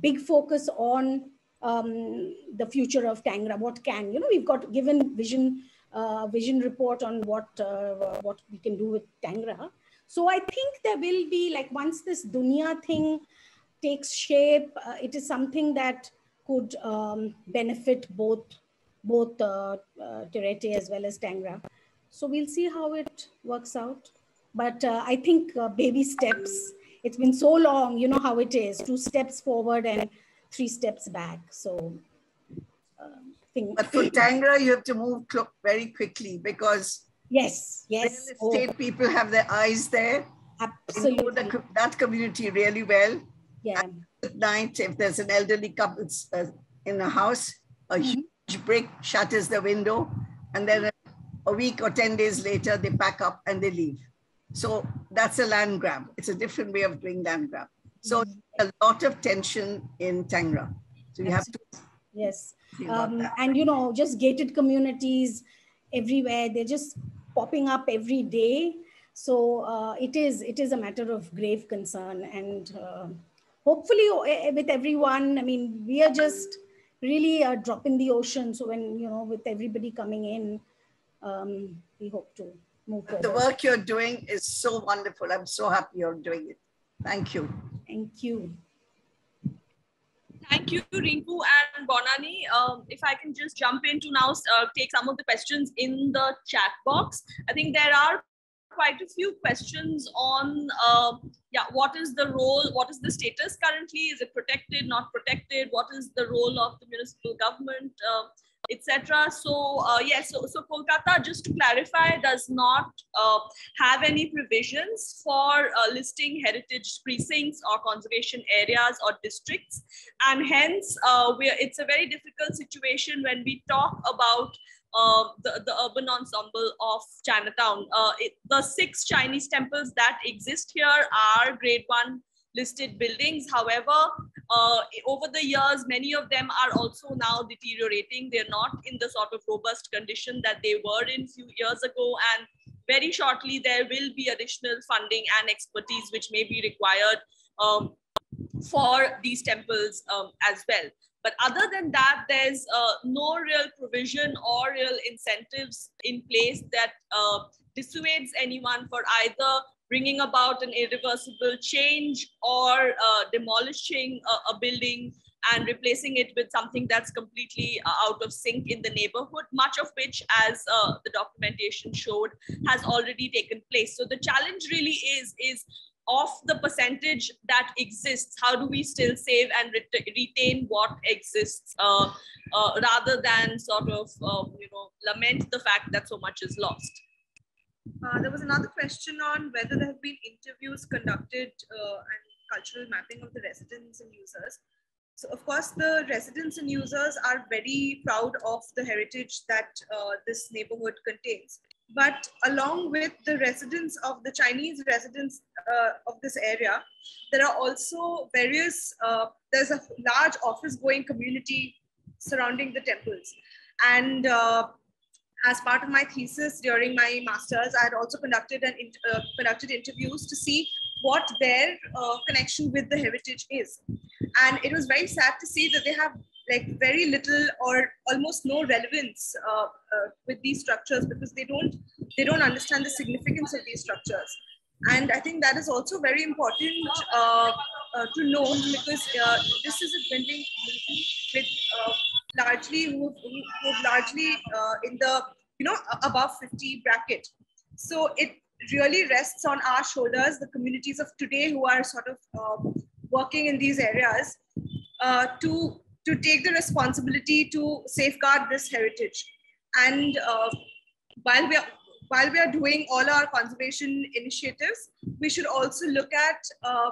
big focus on um, the future of Tangra, what can, you know, we've got given vision uh, vision report on what uh, what we can do with Tangra. So I think there will be like once this dunya thing takes shape, uh, it is something that could um, benefit both both uh, uh, Tiretta as well as Tangra. So we'll see how it works out. But uh, I think uh, baby steps. It's been so long, you know how it is. Two steps forward and three steps back. So think. But for Tangra, you have to move very quickly because yes, yes, real estate oh. people have their eyes there. Absolutely, the, that community really well. Yeah. And at night, if there's an elderly couple uh, in a house, a mm -hmm. huge brick shatters the window, and then a, a week or ten days later, they pack up and they leave. So that's a land grab. It's a different way of doing land grab. So mm -hmm. a lot of tension in Tangra. So you Absolutely. have to yes um, and you know just gated communities everywhere they're just popping up every day so uh, it is it is a matter of grave concern and uh, hopefully eh, eh, with everyone i mean we are just really a drop in the ocean so when you know with everybody coming in um, we hope to move forward. the work you're doing is so wonderful. I'm so happy you're doing it. Thank you. Thank you. Thank you, Rinku and Bonani. Um, if I can just jump in to now uh, take some of the questions in the chat box. I think there are quite a few questions on uh, yeah what is the role what is the status currently? Is it protected not protected? What is the role of the municipal government? Uh, etc. So uh, yes, so, so Kolkata, just to clarify, does not uh, have any provisions for uh, listing heritage precincts or conservation areas or districts, and hence uh, we it's a very difficult situation when we talk about uh, the, the urban ensemble of Chinatown. Uh, it, the six Chinese temples that exist here are grade one listed buildings. However, uh, over the years, many of them are also now deteriorating. They're not in the sort of robust condition that they were in few years ago. And very shortly, there will be additional funding and expertise which may be required um, for these temples um, as well. But other than that, there's uh, no real provision or real incentives in place that uh, dissuades anyone for either bringing about an irreversible change or uh, demolishing a, a, building and replacing it with something that's completely uh, out of sync in the neighborhood, much of which, as uh, the documentation showed, has already taken place. So the challenge really is, is of the percentage that exists, how do we still save and ret retain what exists uh, uh, rather than sort of, um, you know, lament the fact that so much is lost? Uh, there was another question on whether there have been interviews conducted uh, and cultural mapping of the residents and users. So of course, the residents and users are very proud of the heritage that uh, this neighborhood contains. But along with the residents of the Chinese residents uh, of this area, there are also various, uh, there's a large office going community surrounding the temples. And as part of my thesis during my master's, I had also conducted an uh, conducted interviews to see what their uh, connection with the heritage is. And it was very sad to see that they have like very little or almost no relevance uh, uh with these structures because they don't they don't understand the significance of these structures. And I think that is also very important uh, uh, to know because this is a building with largely who, who largely uh, in the you know above 50 bracket. So it really rests on our shoulders the communities of today who are sort of um, working in these areas uh, to to take the responsibility to safeguard this heritage. And uh, while we are while we are doing all our conservation initiatives, we should also look at uh,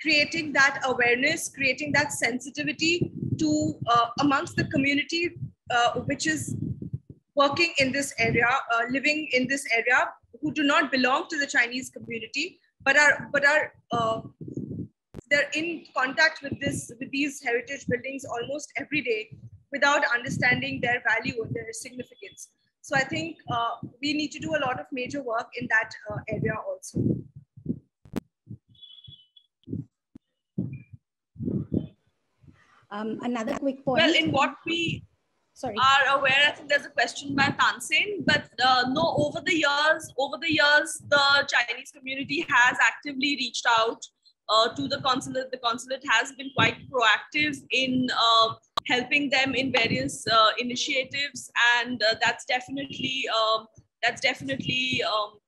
creating that awareness, creating that sensitivity to uh, amongst the community uh, which is working in this area, uh, living in this area, who do not belong to the Chinese community, but are but are they're in contact with this with these heritage buildings almost every day without understanding their value or their significance. So I think uh, we need to do a lot of major work in that uh, area also. Um, another quick point. Well, in what we Sorry. are aware, I think there's a question by Tansen, but uh, no, over the years, over the years, the Chinese community has actively reached out uh, to the consulate. The consulate has been quite proactive in uh, helping them in various uh, initiatives, and uh, that's definitely um, that's definitely um,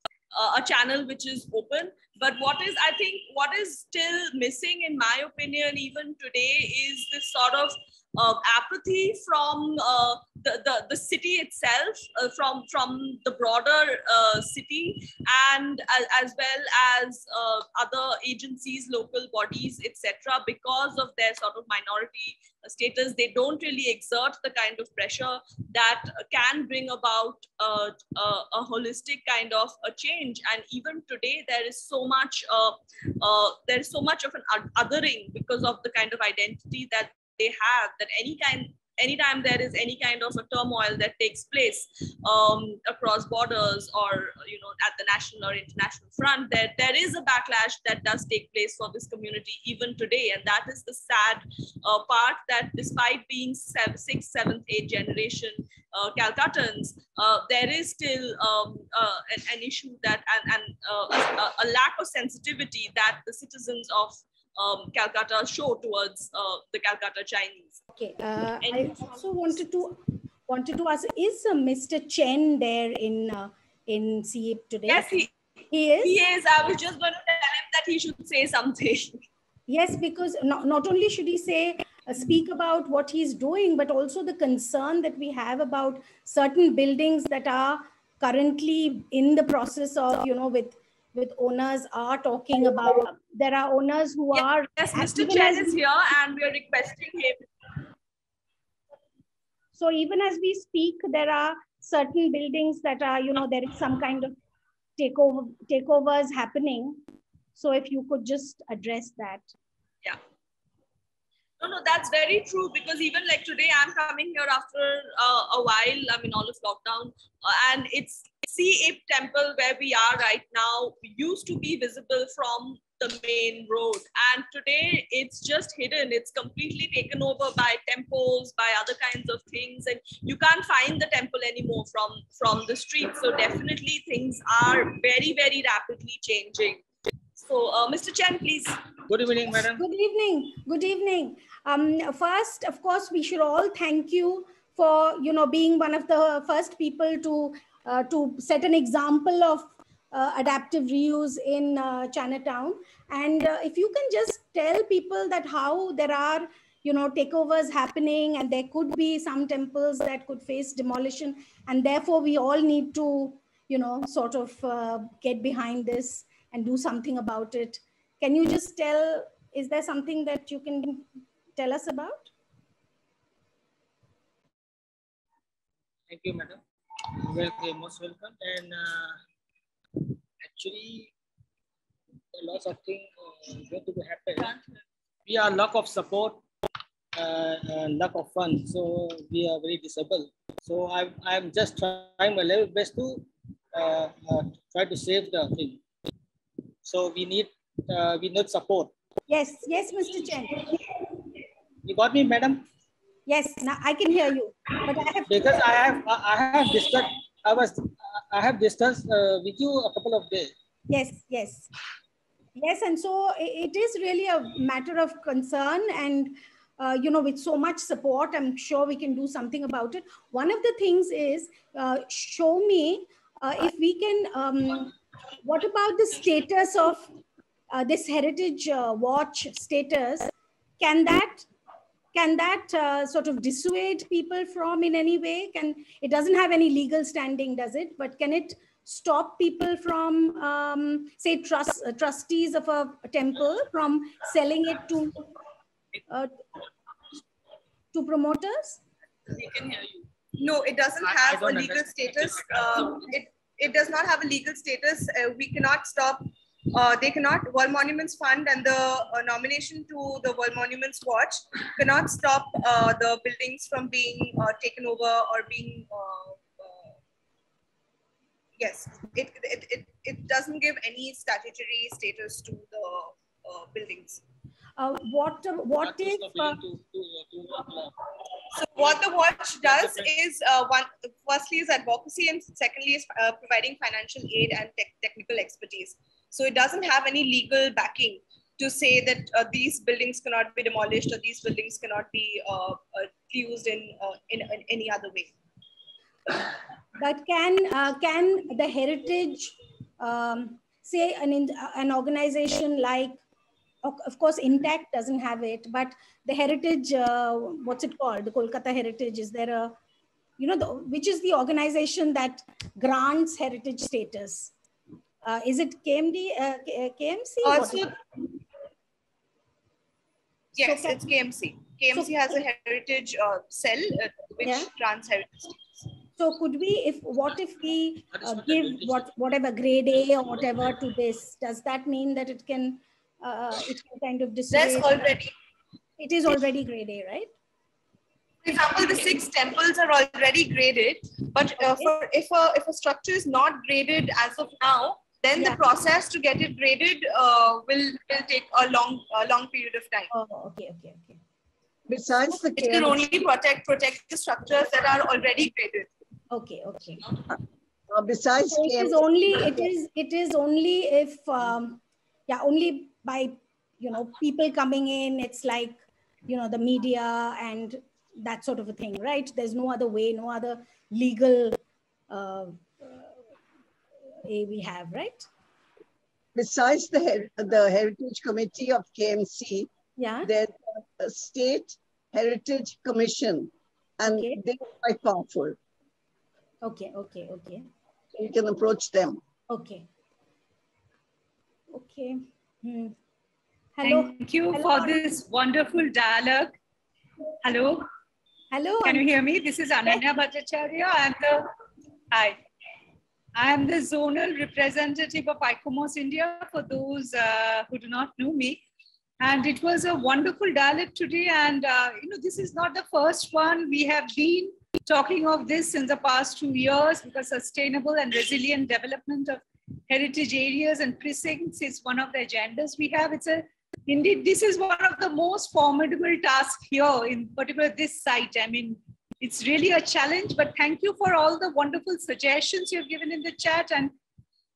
a channel which is open. But what is, I think, what is still missing, in my opinion, even today, is this sort of uh, apathy from uh, the, the, the city itself, uh, from, from the broader uh, city, and as, as well as uh, other agencies, local bodies, etc., because of their sort of minority status, they don't really exert the kind of pressure that can bring about uh, a holistic kind of a change. And even today, there is so much, there is so much of an othering because of the kind of identity that they have that any kind anytime there is any kind of a turmoil that takes place um, across borders or you know at the national or international front there there is a backlash that does take place for this community even today. And that is the sad uh, part that despite being seven, sixth seventh eighth generation uh, calcuttans uh, there is still um, uh, an, an, issue that and, and uh, a, a lack of sensitivity that the citizens of um, Calcutta show towards uh, the Calcutta Chinese. Okay, uh, I also wanted to wanted to ask: Is uh, Mr. Chen there in uh, in Sea Ip today? Yes, he, he is. He is. I was just going to tell him that he should say something. Yes, because not, not only should he say uh, speak about what he's doing, but also the concern that we have about certain buildings that are currently in the process of you know with with owners are talking about. There are owners who yes, are. Yes, Mr. Chen is here and we are requesting him. So even as we speak, there are certain buildings that are, you know, there is some kind of takeover takeovers happening. So if you could just address that. Yeah. No, no, that's very true because even like today, I'm coming here after uh, a while. I mean, all of lockdown, uh, and it's Sea Ip temple where we are right now used to be visible from the main road. And today it's just hidden. It's completely taken over by temples by other kinds of things. And you can't find the temple anymore from from the street. So definitely things are very very rapidly changing. So uh, mr chen please. Good evening madam. Good evening. Good evening. Um, first of course we should all thank you for you know being one of the first people to to set an example of uh, adaptive reuse in uh, Chinatown. And uh, if you can just tell people that how there are, you know, takeovers happening and there could be some temples that could face demolition. And therefore we all need to, you know, sort of uh, get behind this and do something about it. Can you just tell, is there something that you can tell us about? Thank you, madam welcome, most welcome. And uh, actually, a lot of things uh, going to happen. We are lack of support, uh, lack of funds, so we are very disabled. So I'm, I'm just trying my level best to uh, uh, try to save the thing. So we need uh, we need support. Yes, yes, Mr. Chen. You got me, madam? Yes, now I can hear you. But I have because I have I have discussed I was I have discussed uh, with you a couple of days. Yes, yes, yes, and so it is really a matter of concern and. Uh, you know, with so much support, I'm sure we can do something about it. One of the things is uh, show me uh, if we can. Um, what about the status of uh, this heritage uh, watch status? Can that can that uh, sort of dissuade people from in any way? Can it doesn't have any legal standing, does it? But can it stop people from, um, say, trust, uh, trustees of a temple from selling it to uh, to promoters? We can hear you. No, it doesn't I- I have a legal understand. status. Uh, it, it does not have a legal status. Uh, we cannot stop, uh, they cannot, World Monuments Fund and the uh, nomination to the World Monuments Watch cannot stop uh, the buildings from being uh, taken over or being, uh, uh, yes, it, it, it, it doesn't give any statutory status to the uh, buildings. Uh, what what That if the uh, feeling to, to, to, uh, So what the watch does is uh, one, firstly is advocacy and secondly is uh, providing financial aid and tech technical expertise. So it doesn't have any legal backing to say that uh, these buildings cannot be demolished or these buildings cannot be uh, uh, used in, uh, in, in any other way. but can uh, can the heritage um, say an an organization like of course INTACH doesn't have it but the heritage what's it called the kolkata heritage is there a you know the, which is the organization that grants heritage status uh, is it KMD, uh, KMC? Also, it? yes, So- it's KMC. KMC has a heritage uh, cell uh, which Yeah. grants heritage. So could we, if what if we uh, give what whatever grade A or whatever to this? Does that mean that it can uh, it can kind of There's dissuade? already It is already grade A, right? For example, the six temples are already graded, but uh, for if a if a structure is not graded as of now, then Yeah. the process to get it graded uh, will will take a long a long period of time. Oh, okay, okay, okay. Besides the It can only protect protect the structures that are already graded. Okay, okay. uh, besides So it is only it is it is only if um, yeah only by you know people coming in it's like you know the media and that sort of a thing right there's no other way no other legal uh, uh, a we have right besides the, her- the Heritage Committee of KMC, yeah there's a State Heritage Commission, and Okay. they're quite powerful. okay okay okay You can approach them. okay okay hmm. hello Thank you Hello. for this wonderful dialogue. Hello, hello can you hear me? This is Ananya Bhattacharya. I'm the hi. I am the zonal representative of ICOMOS India for those uh, who do not know me. And it was a wonderful dialogue today. And uh, you know, this is not the first one. We have been talking of this since the past two years because sustainable and resilient development of heritage areas and precincts is one of the agendas we have. It's a indeed this is one of the most formidable tasks here, in particular this site. I mean, it's really a challenge. But thank you for all the wonderful suggestions you've given in the chat and.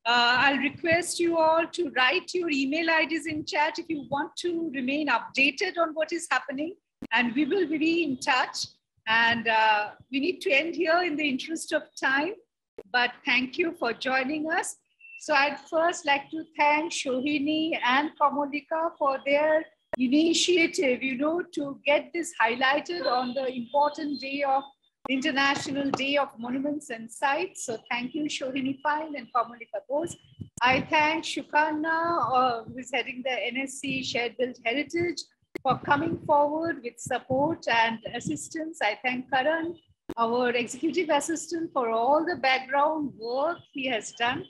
Uh, I'll request you all to write your email IDs in chat if you want to remain updated on what is happening, and we will be in touch. And uh, we need to end here in the interest of time, but thank you for joining us. So I'd first like to thank Sohini and Kamalika for their initiative, you know, to get this highlighted on the important day of International Day of Monuments and Sites. So thank you, Sohini Pyne and Kamalika Bose. I thank Shukana, uh, who is heading the NSC Shared Built Heritage, for coming forward with support and assistance. I thank Karan, our executive assistant, for all the background work he has done.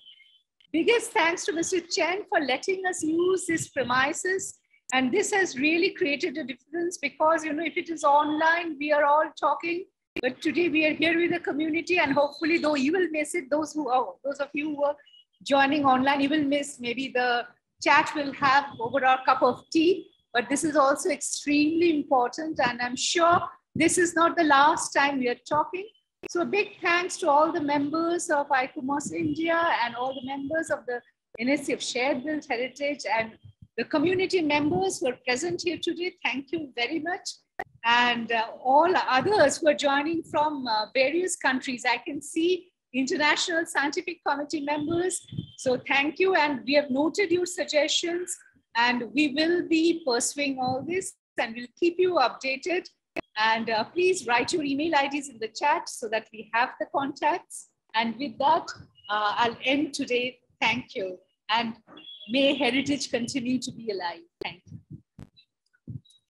Biggest thanks to Mr. Chen for letting us use these premises. And this has really created a difference because, you know, if it is online, we are all talking. But today we are here with the community, and hopefully, though you will miss it, those who are, those of you who are joining online, you will miss maybe the chat we'll have over our cup of tea. But this is also extremely important, and I'm sure this is not the last time we are talking. So, big thanks to all the members of ICOMOS India and all the members of the of Shared Built Heritage and the community members who are present here today. Thank you very much. And uh, all others who are joining from uh, various countries. I can see international scientific committee members. So thank you. And we have noted your suggestions and we will be pursuing all this and we'll keep you updated And uh, please write your email IDs in the chat so that we have the contacts. And with that, uh, I'll end today. Thank you. And may heritage continue to be alive. Thank you.